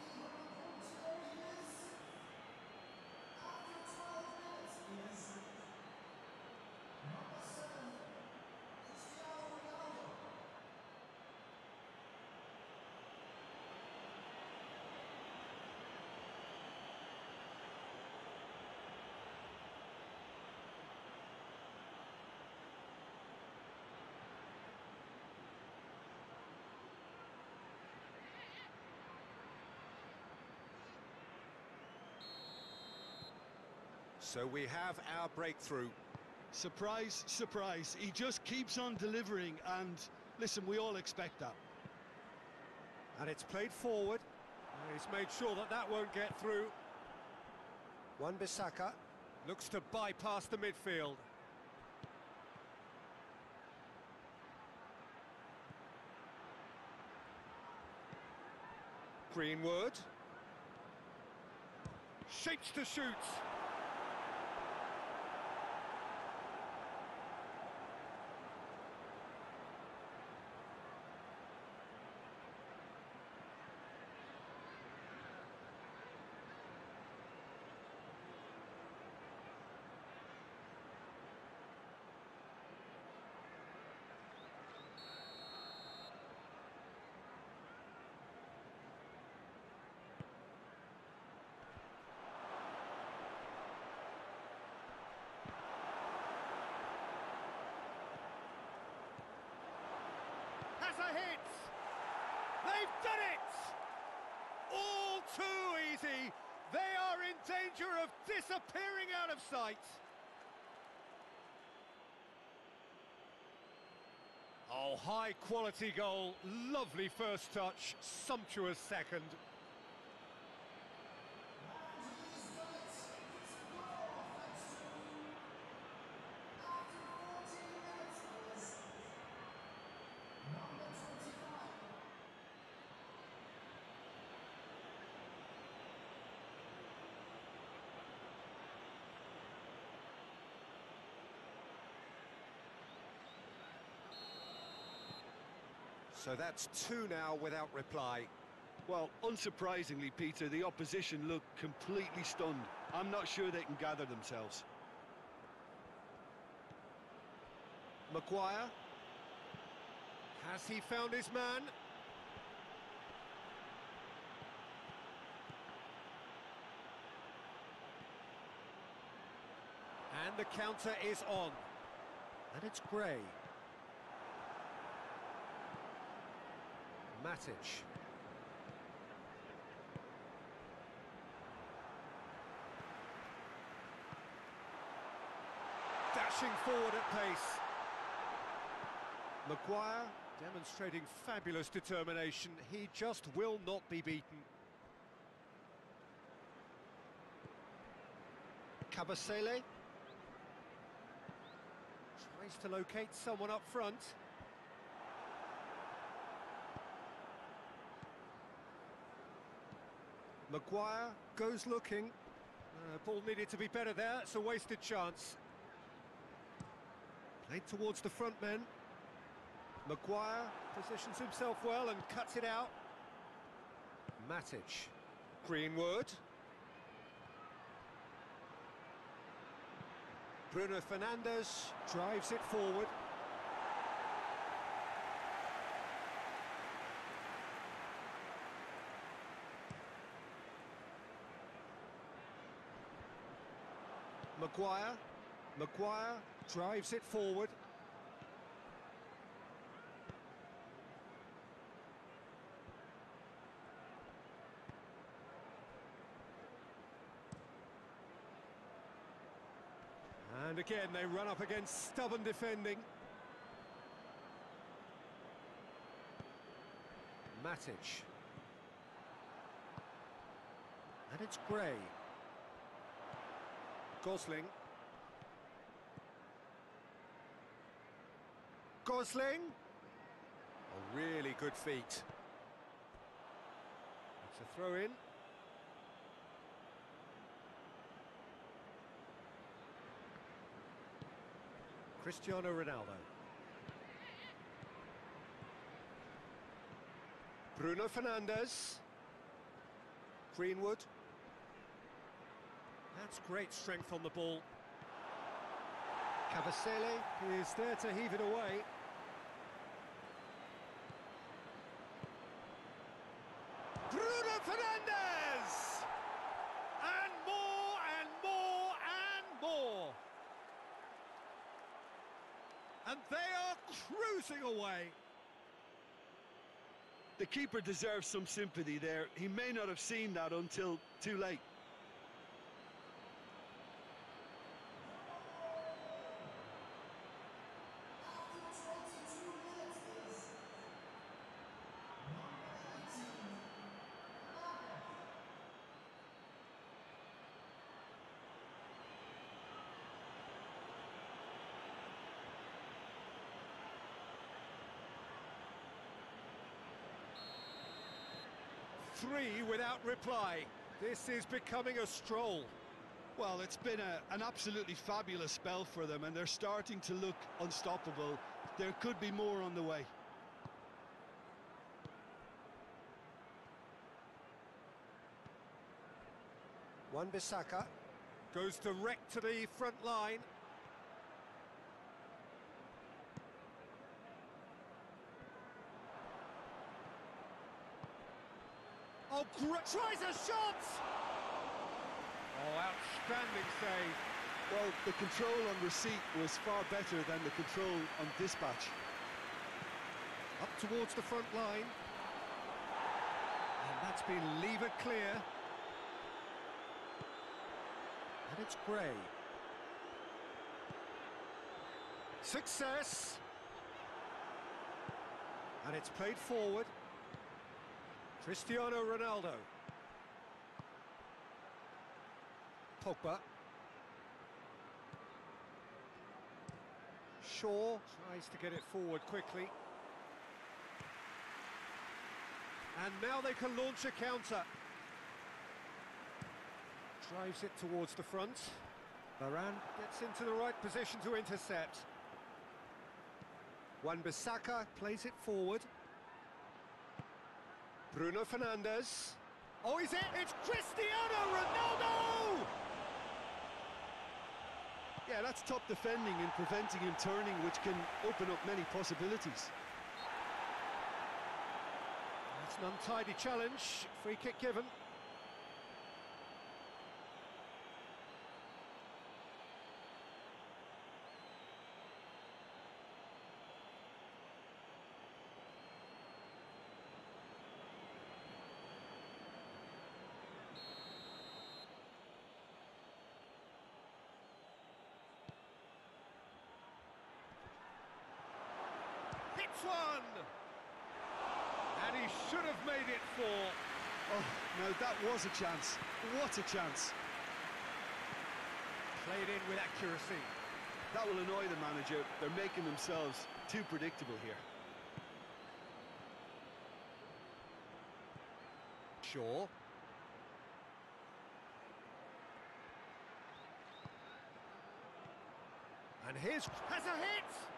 So we have our breakthrough. Surprise, surprise. He just keeps on delivering, and listen, we all expect that. And it's played forward. He's made sure that that won't get through. Wan Bissaka looks to bypass the midfield. Greenwood. Shapes to shoot. A hit! They've done it! All too easy! They are in danger of disappearing out of sight! Oh, high quality goal, lovely first touch, sumptuous second. So that's two now without reply. Well, unsurprisingly, Peter, the opposition look completely stunned. I'm not sure they can gather themselves. Maguire. Has he found his man? And the counter is on. And it's Gray. Matic. Dashing forward at pace. Maguire demonstrating fabulous determination. He just will not be beaten. Kabasele. Tries to locate someone up front. Maguire goes looking. Uh, ball needed to be better there. It's a wasted chance. Played towards the front men. Maguire positions himself well and cuts it out. Matic. Greenwood. Bruno Fernandes drives it forward. Maguire. Maguire drives it forward. And again, they run up against stubborn defending. Matic. And it's Gray. Gosling. Gosling. A really good feet. It's a throw in. Cristiano Ronaldo. Bruno Fernandes. Greenwood. That's great strength on the ball. Kabasele is there to heave it away. Bruno Fernandes! And more and more and more. And they are cruising away. The keeper deserves some sympathy there. He may not have seen that until too late. Three without reply. This is becoming a stroll. Well, it's been a, an absolutely fabulous spell for them, and they're starting to look unstoppable. There could be more on the way. Wan-Bissaka goes direct to the front line. Great! Tries a shot! Oh, outstanding save. Well, the control on receipt was far better than the control on dispatch. Up towards the front line. And that's been lever clear. And it's Gray. Success! And it's played forward. Cristiano Ronaldo. Pogba. Shaw tries to get it forward quickly. And now they can launch a counter. Drives it towards the front. Varane gets into the right position to intercept. Wan-Bissaka plays it forward. Bruno Fernandes. Oh, is it? It's Cristiano Ronaldo! Yeah, that's top defending and preventing him turning, which can open up many possibilities. That's an untidy challenge. Free kick given. Hits one! And he should have made it four. Oh, no, that was a chance. What a chance. Played in with accuracy. That will annoy the manager. They're making themselves too predictable here. Shaw. And here's has a hit!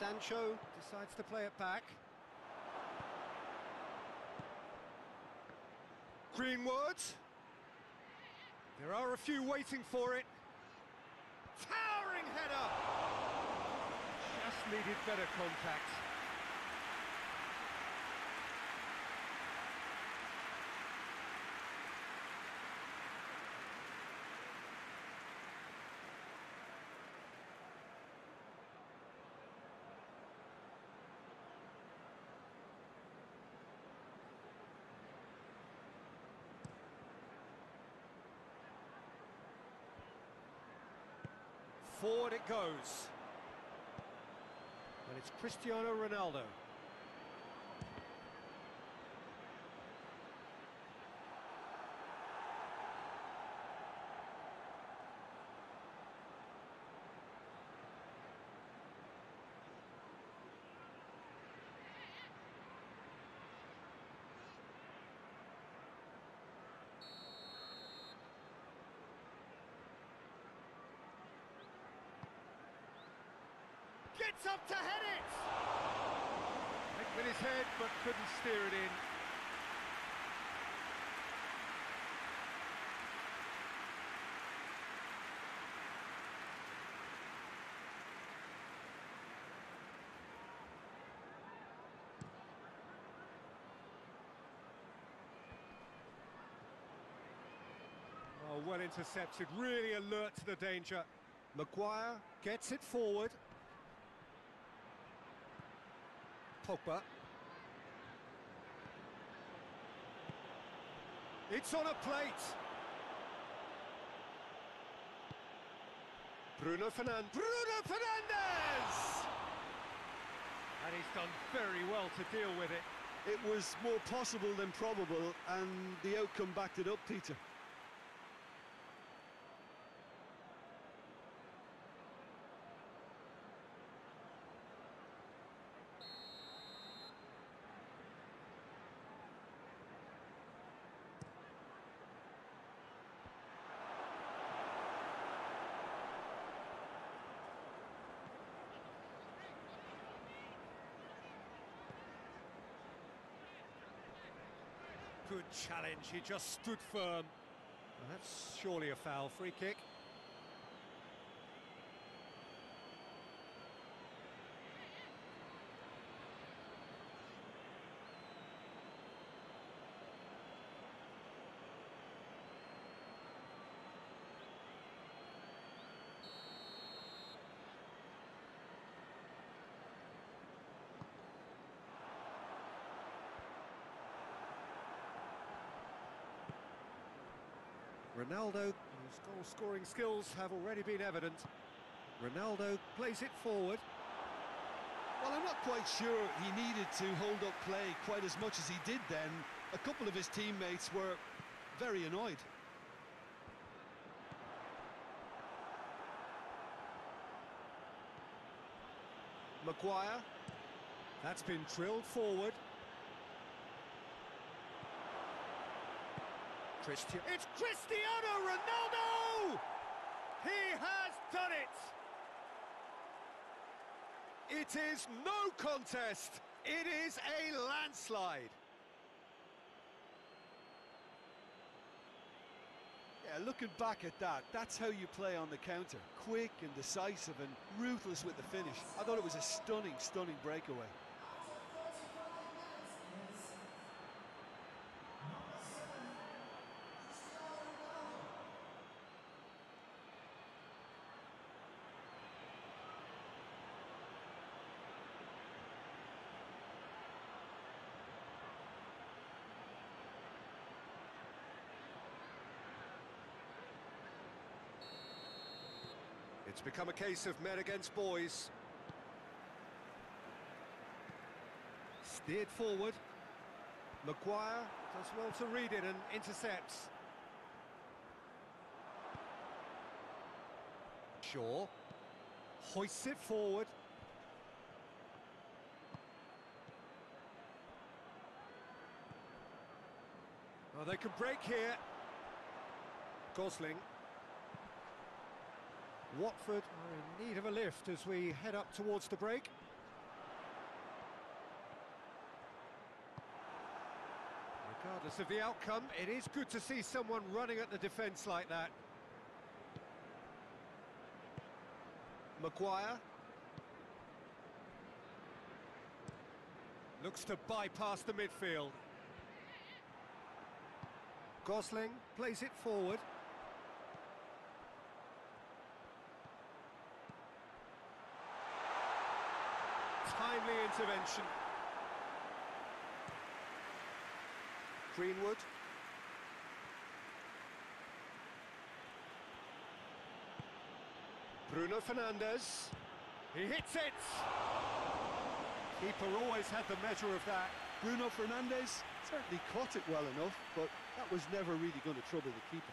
Sancho decides to play it back. Greenwood. There are a few waiting for it. Towering header! Just needed better contact. Forward it goes. And it's Cristiano Ronaldo. Gets up to head it! Hit with his head, but couldn't steer it in. Oh, well intercepted, really alert to the danger. Maguire gets it forward. Pogba. It's on a plate. Bruno Fernandes. Bruno Fernandes! And he's done very well to deal with it. It was more possible than probable, and the outcome backed it up, Peter. Good challenge, he just stood firm. And That's surely a foul free kick. Ronaldo, whose goal-scoring skills have already been evident. Ronaldo plays it forward. Well, I'm not quite sure he needed to hold up play quite as much as he did then. A couple of his teammates were very annoyed. Maguire. That's been drilled forward. Christian. It's Cristiano Ronaldo! He has done it! It is no contest. It is a landslide. Yeah, looking back at that, that's how you play on the counter. Quick and decisive and ruthless with the finish. I thought it was a stunning, stunning breakaway. It's become a case of men against boys. Steered forward. Maguire does well to read it and intercepts. Shaw hoists it forward. Oh, they can break here. Gosling. Watford are in need of a lift as we head up towards the break. Regardless of the outcome, it is good to see someone running at the defence like that. Maguire. Looks to bypass the midfield. Gosling plays it forward. Timely intervention. Greenwood. Bruno Fernandes. He hits it! Keeper always had the measure of that. Bruno Fernandes certainly caught it well enough, but that was never really going to trouble the keeper.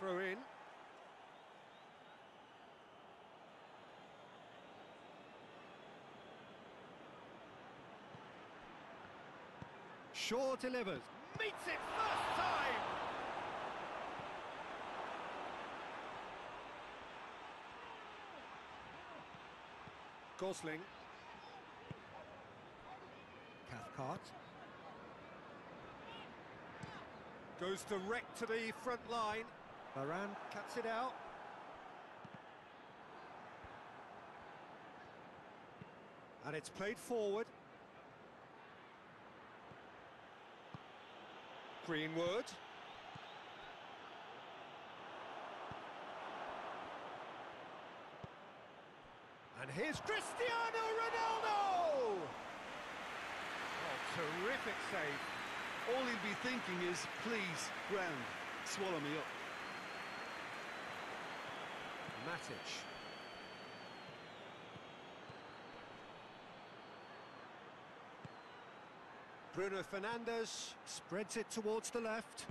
Throw in. Shaw delivers. Meets it first time! Gosling. Cathcart. Goes direct to the front line. Varane cuts it out. And it's played forward. Greenwood. And here's Cristiano Ronaldo! Oh, terrific save. All he'll be thinking is, please, ground, swallow me up. Matic. Bruno Fernandes spreads it towards the left.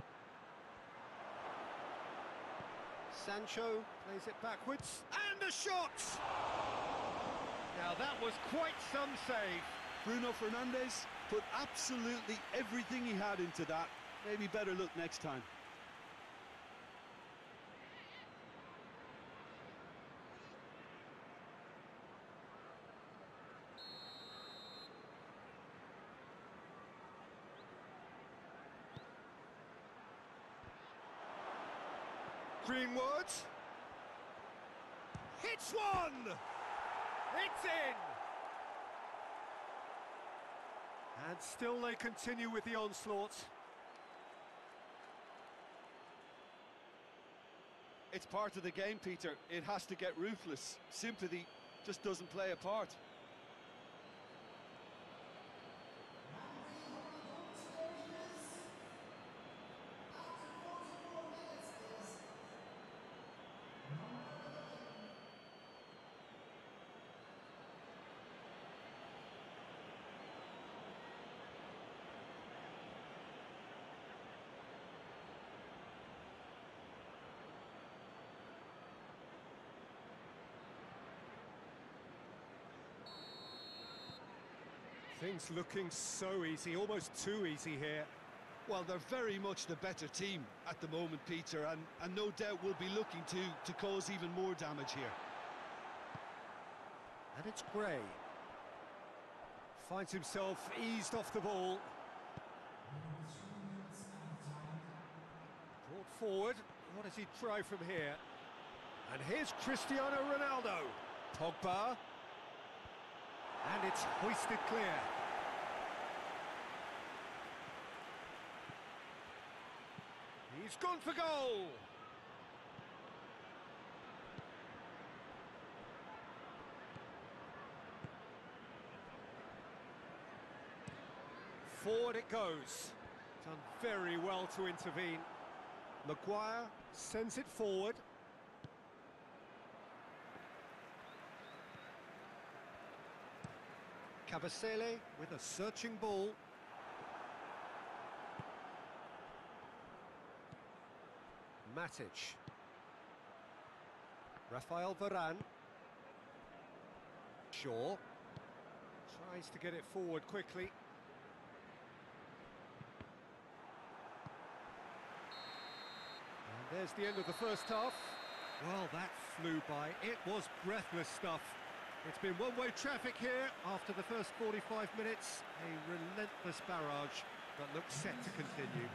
Sancho plays it backwards, and a shot! Now that was quite some save. Bruno Fernandes put absolutely everything he had into that. Maybe better look next time. Greenwood. Hits one! It's in! And still they continue with the onslaught. It's part of the game, Peter. It has to get ruthless. Sympathy just doesn't play a part. Things looking so easy, almost too easy here. Well, they're very much the better team at the moment, Peter, and, and no doubt will be looking to, to cause even more damage here. And it's Gray. Finds himself eased off the ball. Brought forward. What does he try from here? And here's Cristiano Ronaldo. Pogba. And it's hoisted clear. He's gone for goal. Forward it goes. Done very well to intervene. Maguire sends it forward. Kabasele with a searching ball. Matic. Raphaël Varane. Shaw. Tries to get it forward quickly. And there's the end of the first half. Well, that flew by. It was breathless stuff. It's been one-way traffic here after the first 45 minutes. A relentless barrage that looks set to continue.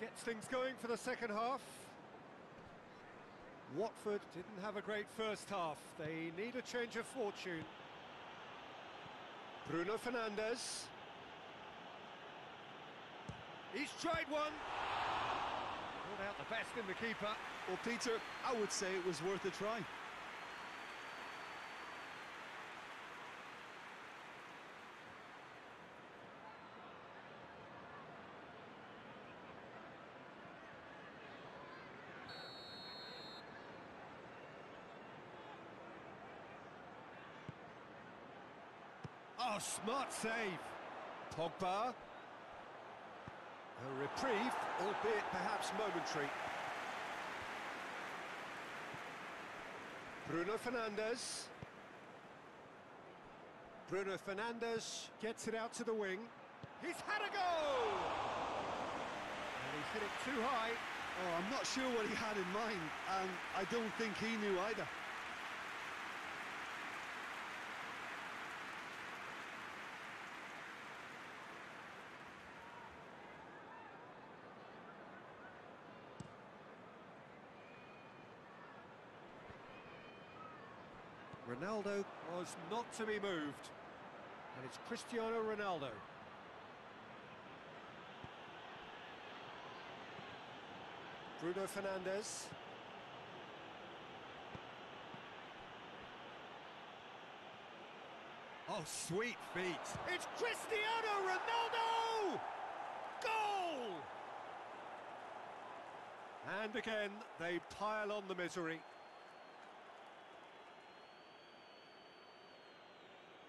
Gets things going for the second half. Watford didn't have a great first half. They need a change of fortune. Bruno Fernandes. He's tried one. Brought out the best in the keeper. Well, Peter, I would say it was worth a try. Oh, smart save. Pogba. A reprieve, albeit perhaps momentary. Bruno Fernandes. Bruno Fernandes gets it out to the wing. He's had a go! And he's hit it too high. Oh, I'm not sure what he had in mind, and I don't think he knew either. Ronaldo was not to be moved. And it's Cristiano Ronaldo. Bruno Fernandes. Oh, sweet feet. It's Cristiano Ronaldo! Goal! And again, they pile on the misery.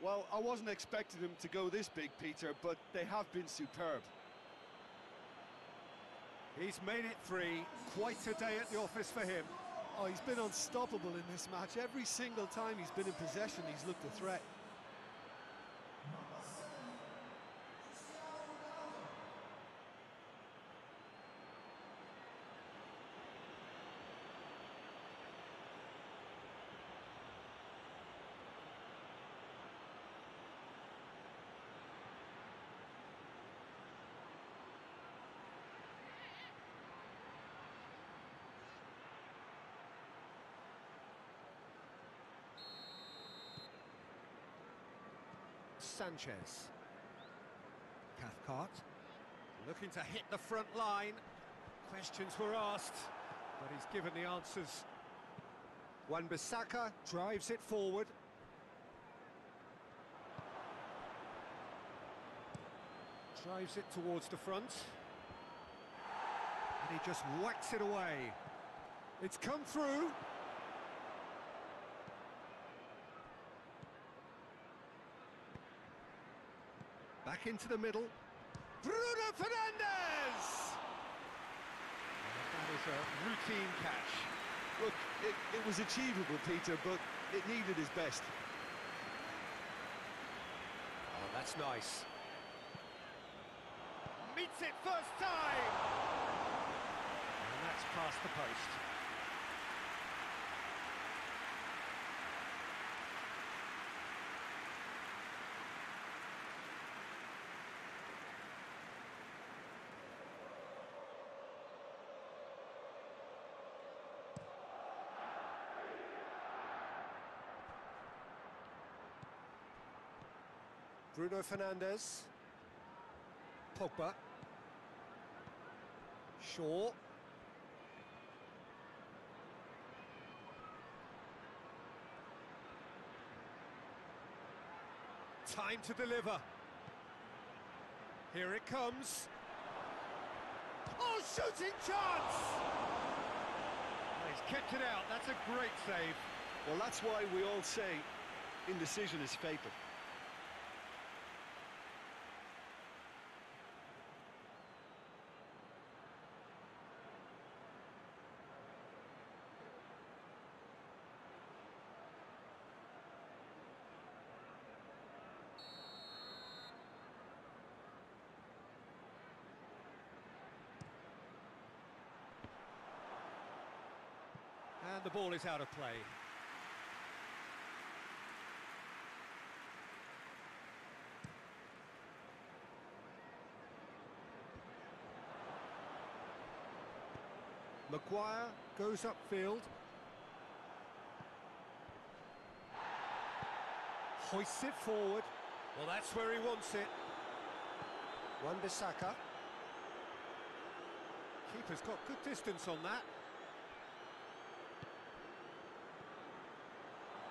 Well, I wasn't expecting them to go this big, Peter, but they have been superb. He's made it three. Quite a day at the office for him. Oh, he's been unstoppable in this match. Every single time he's been in possession, he's looked a threat. Sancho. Cathcart looking to hit the front line. Questions were asked, but he's given the answers. Wan-Bissaka drives it forward. Drives it towards the front. And he just whacks it away. It's come through. Back into the middle. Bruno Fernandes! That is a routine catch. Look, it, it was achievable, Peter, but it needed his best. Oh, that's nice. Meets it first time! And that's past the post. Bruno Fernandes. Pogba. Shaw. Time to deliver. Here it comes. Oh, shooting chance! He's kicked it out. That's a great save. Well, that's why we all say indecision is fatal. The ball is out of play. Maguire goes upfield. Hoists it forward. Well, that's where he wants it. Wan-Bissaka. Keeper's got good distance on that.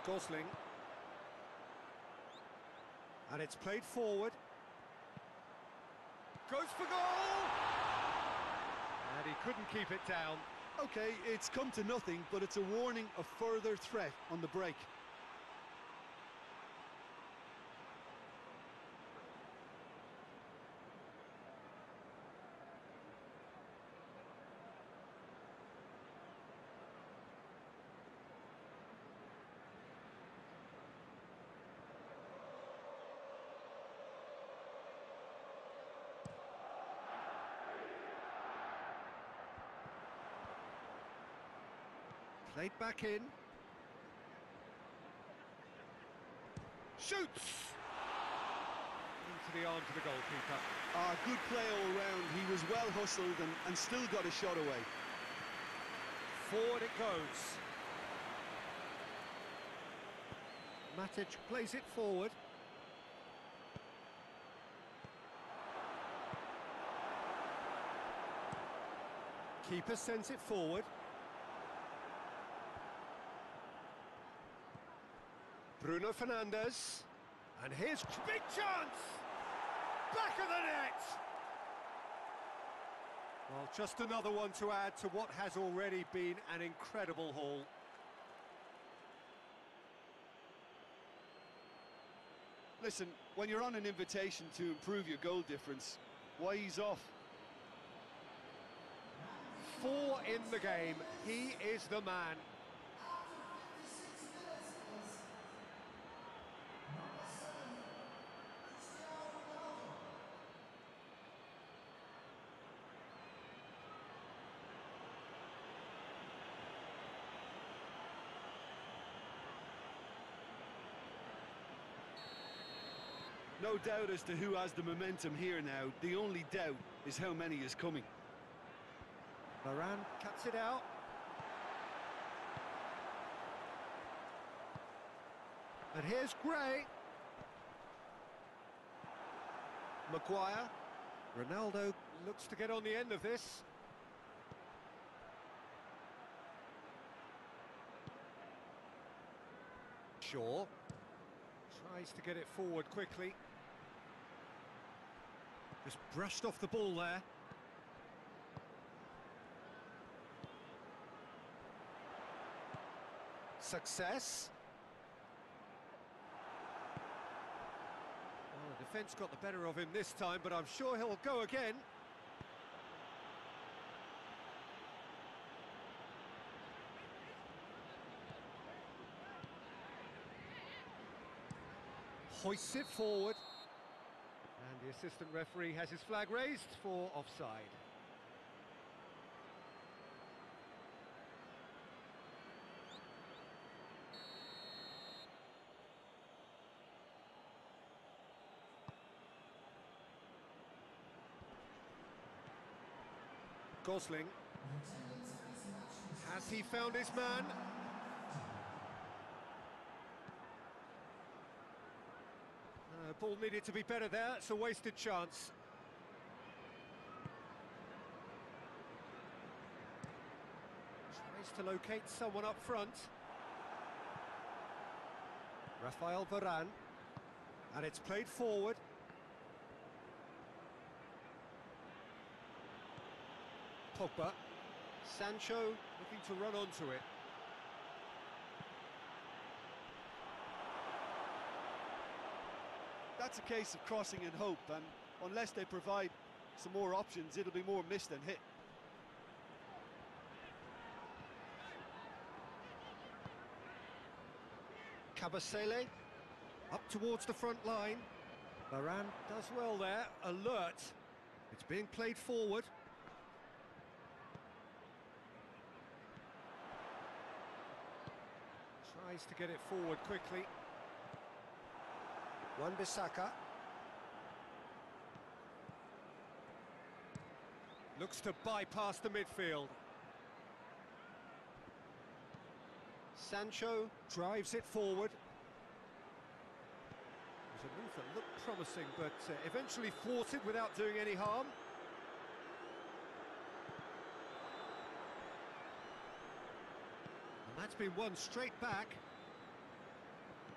Gosling. And it's played forward. Goes for goal! And he couldn't keep it down. Okay, it's come to nothing, but it's a warning of further threat on the break. Played back in. Shoots! Into the arms of the goalkeeper. Ah, good play all round. He was well hustled and, and still got a shot away. Forward it goes. Matic plays it forward. Keeper sends it forward. Bruno Fernandes. And here's big chance! Back of the net! Well, just another one to add to what has already been an incredible haul. Listen, when you're on an invitation to improve your goal difference, why ease off? Four in the game. He is the man. No doubt as to who has the momentum here now. The only doubt is how many is coming. Varane cuts it out. And here's Gray. Maguire. Ronaldo looks to get on the end of this. Shaw tries to get it forward quickly. Just brushed off the ball there. Success. Well, the defence got the better of him this time, but I'm sure he'll go again. Hoists it forward. The assistant referee has his flag raised for offside. Gosling. Has he found his man? Uh, ball needed to be better there, it's a wasted chance. Tries to locate someone up front. Raphaël Varane. And it's played forward. Pogba. Sancho looking to run onto it. That's a case of crossing in hope, and unless they provide some more options, it'll be more missed than hit. Kabasele up towards the front line. Varane does well there, alert. It's being played forward. Tries to get it forward quickly. Wan-Bissaka. Looks to bypass the midfield. Sancho drives it forward. It was a move that looked promising, but uh, eventually thwarted without doing any harm. And that's been won straight back.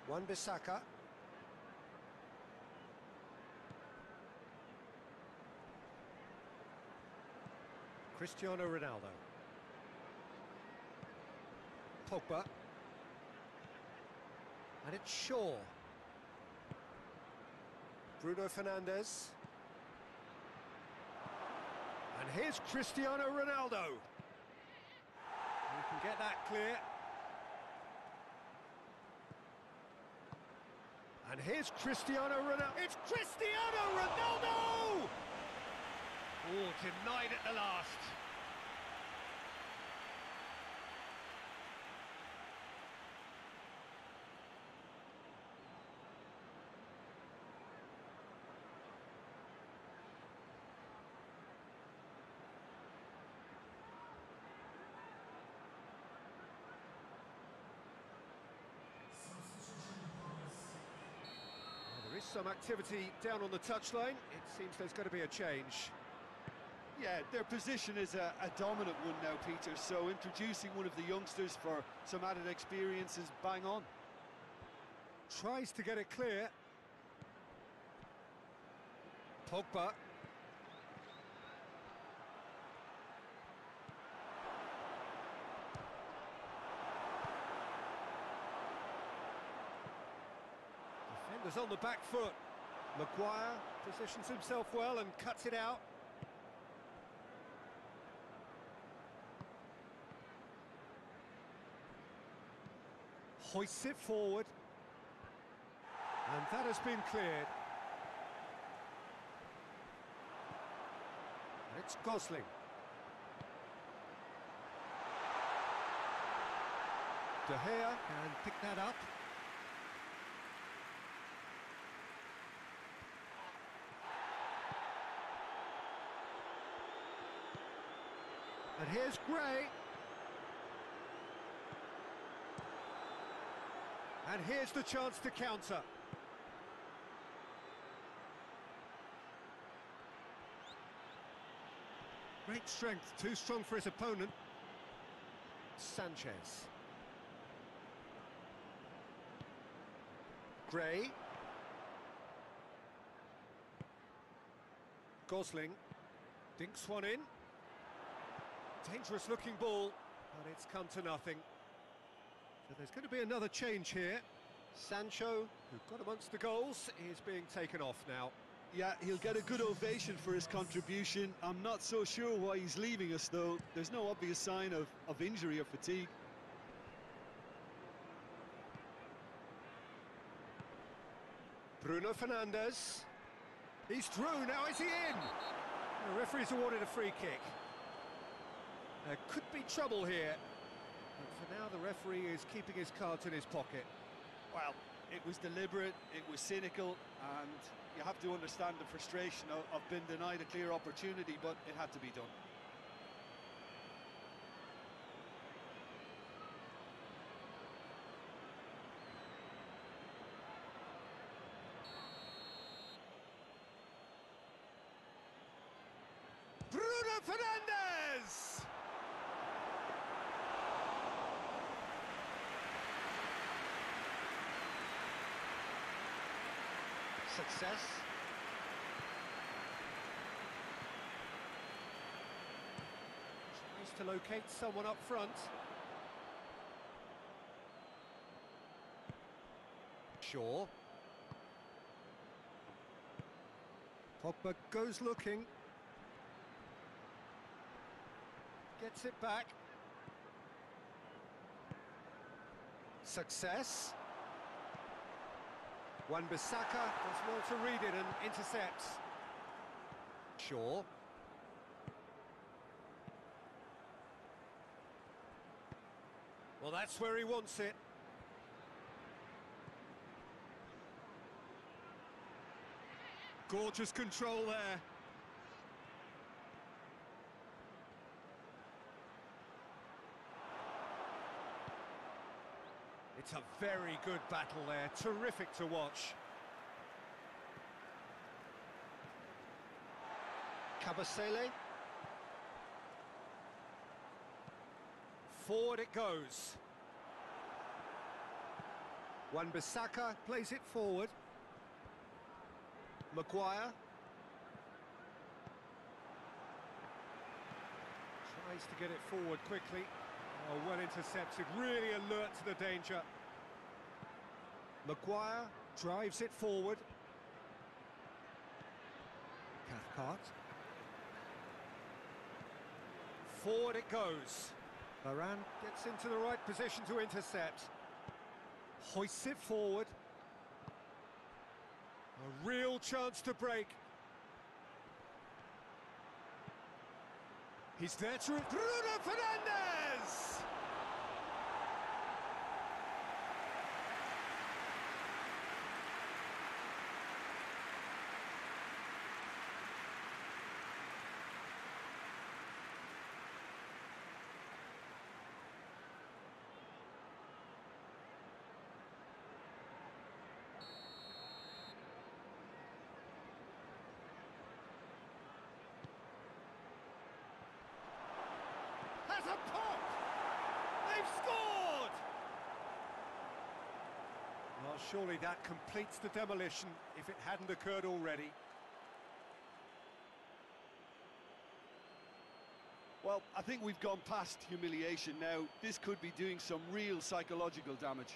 Wan-Bissaka. Cristiano Ronaldo. Pogba. And it's Shaw. Bruno Fernandes. And here's Cristiano Ronaldo. We can get that clear. And here's Cristiano Ronaldo. It's Cristiano Ronaldo! Oh, denied at the last. There is some activity down on the touchline. It seems there's going to be a change. Yeah, their position is a, a dominant one now, Peter, so introducing one of the youngsters for some added experience is bang on. Tries to get it clear. Pogba. Defenders on the back foot. Maguire positions himself well and cuts it out. Hoists it forward. And that has been cleared. It's Gosling. De Gea can pick that up. And here's Gray. And here's the chance to counter. Great strength, too strong for his opponent. Sanchez. Gray. Gosling. Dinks one in. Dangerous looking ball, but it's come to nothing. So there's going to be another change here. Sancho, who got amongst the goals, is being taken off now. Yeah, he'll get a good ovation for his contribution. I'm not so sure why he's leaving us, though. There's no obvious sign of, of injury or fatigue. Bruno Fernandes. He's through, now is he in? The referee's awarded a free kick. There could be trouble here. For now, the referee is keeping his cards in his pocket. Well, it was deliberate, it was cynical, and you have to understand the frustration of, of being denied a clear opportunity, but it had to be done. Bruno Fernandes! Success. Tries to locate someone up front. Shaw. Pogba goes looking. Gets it back. Success. Wan-Bissaka does well to read it and intercepts. Shaw. Well, that's where he wants it. Gorgeous control there. It's a very good battle there, terrific to watch. Kabasele. Forward it goes. Wan-Bissaka plays it forward. Maguire. Tries to get it forward quickly. Oh, well intercepted, really alert to the danger. Maguire drives it forward. Cathcart. Forward it goes. Varane gets into the right position to intercept. Hoists it forward. A real chance to break. He's there to... Bruno Fernandes! Has a pop! They've scored! Well, surely that completes the demolition if it hadn't occurred already. Well, I think we've gone past humiliation now. This could be doing some real psychological damage.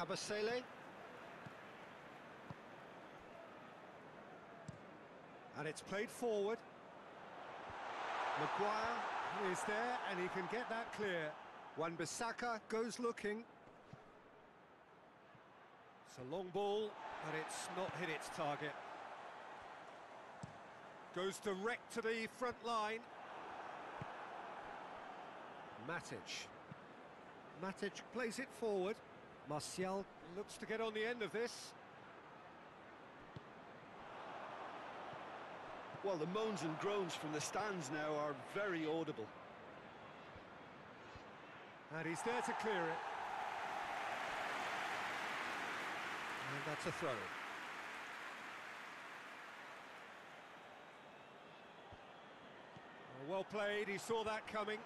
Kabasele. And it's played forward. Maguire is there and he can get that clear. Wan-Bissaka goes looking. It's a long ball, but it's not hit its target. Goes direct to the front line. Matic. Matic plays it forward. Martial looks to get on the end of this. Well, the moans and groans from the stands now are very audible. And he's there to clear it. And that's a throw. Well played, he saw that coming.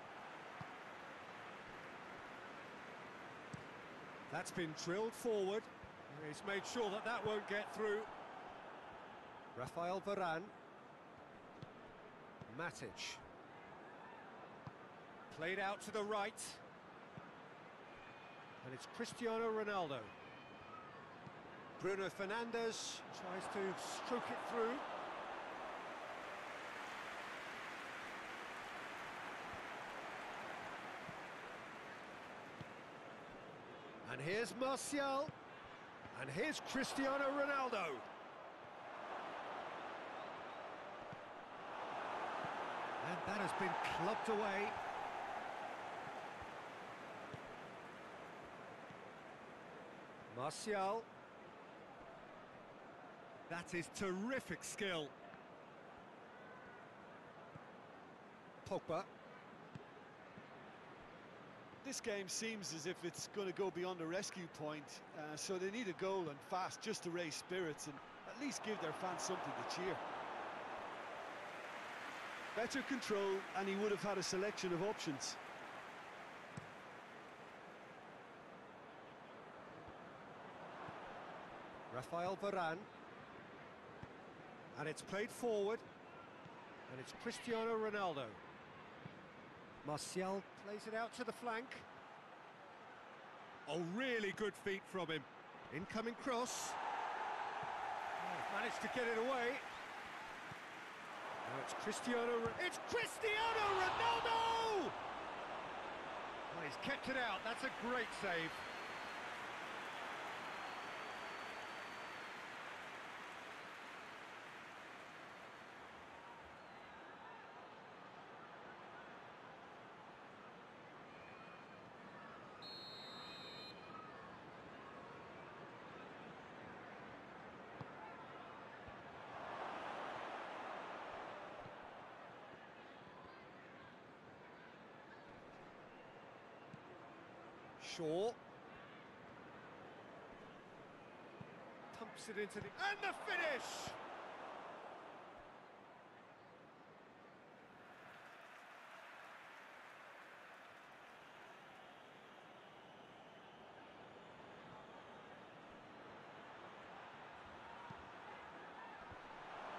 That's been drilled forward. He's made sure that that won't get through. Raphaël Varane. Matic. Played out to the right. And it's Cristiano Ronaldo. Bruno Fernandes tries to stroke it through. Here's Martial. And here's Cristiano Ronaldo. And that has been clubbed away. Martial. That is terrific skill. Pogba. This game seems as if it's going to go beyond the rescue point, uh, so they need a goal and fast just to raise spirits and at least give their fans something to cheer. Better control, and he would have had a selection of options. Raphaël Varane. And it's played forward. And it's Cristiano Ronaldo. Martial plays it out to the flank. Oh, really good feet from him. Incoming cross. Oh, managed to get it away. Now it's Cristiano. It's Cristiano Ronaldo! Oh, he's kept it out. That's a great save. Shaw. Pumps it into the... And the finish!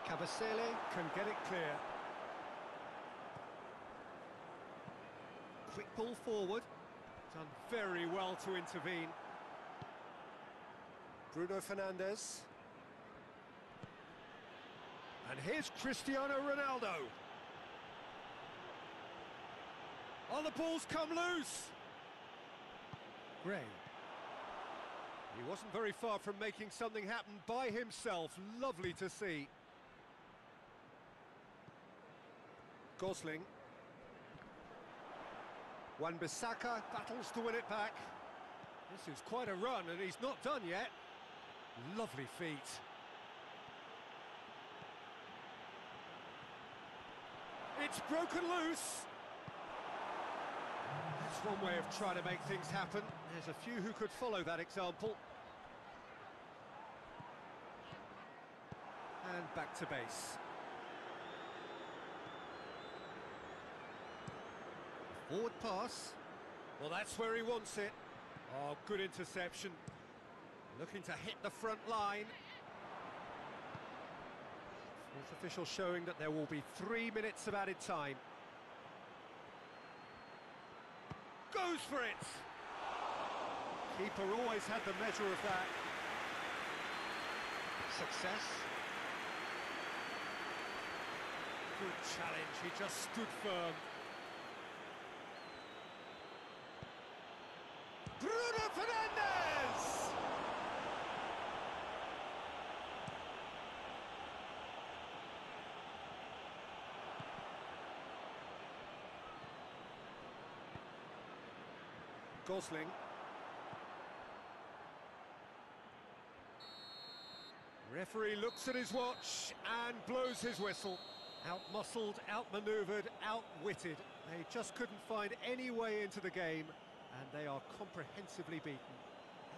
Kabasele can get it clear. Quick ball forward. Done very well to intervene. Bruno Fernandes. And here's Cristiano Ronaldo. Oh, the ball's come loose. Gray. He wasn't very far from making something happen by himself. Lovely to see. Gosling. Wan-Bissaka battles to win it back. This is quite a run, and he's not done yet. Lovely feet. It's broken loose. That's one way of trying to make things happen. There's a few who could follow that example. And back to base. Forward pass. Well, that's where he wants it. Oh, good interception. Looking to hit the front line. Fourth official showing that there will be three minutes of added time. Goes for it! Keeper always had the measure of that. Success. Good challenge, he just stood firm. Bruno Fernandes! Gosling. Referee looks at his watch and blows his whistle. Out-muscled, out-manoeuvred, outwitted. They just couldn't find any way into the game and they are comprehensively beaten.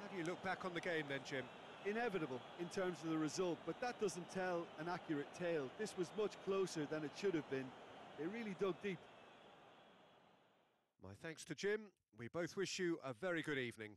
How do you look back on the game then, Jim? Inevitable in terms of the result, but that doesn't tell an accurate tale. This was much closer than it should have been. They really dug deep. My thanks to Jim. We both wish you a very good evening.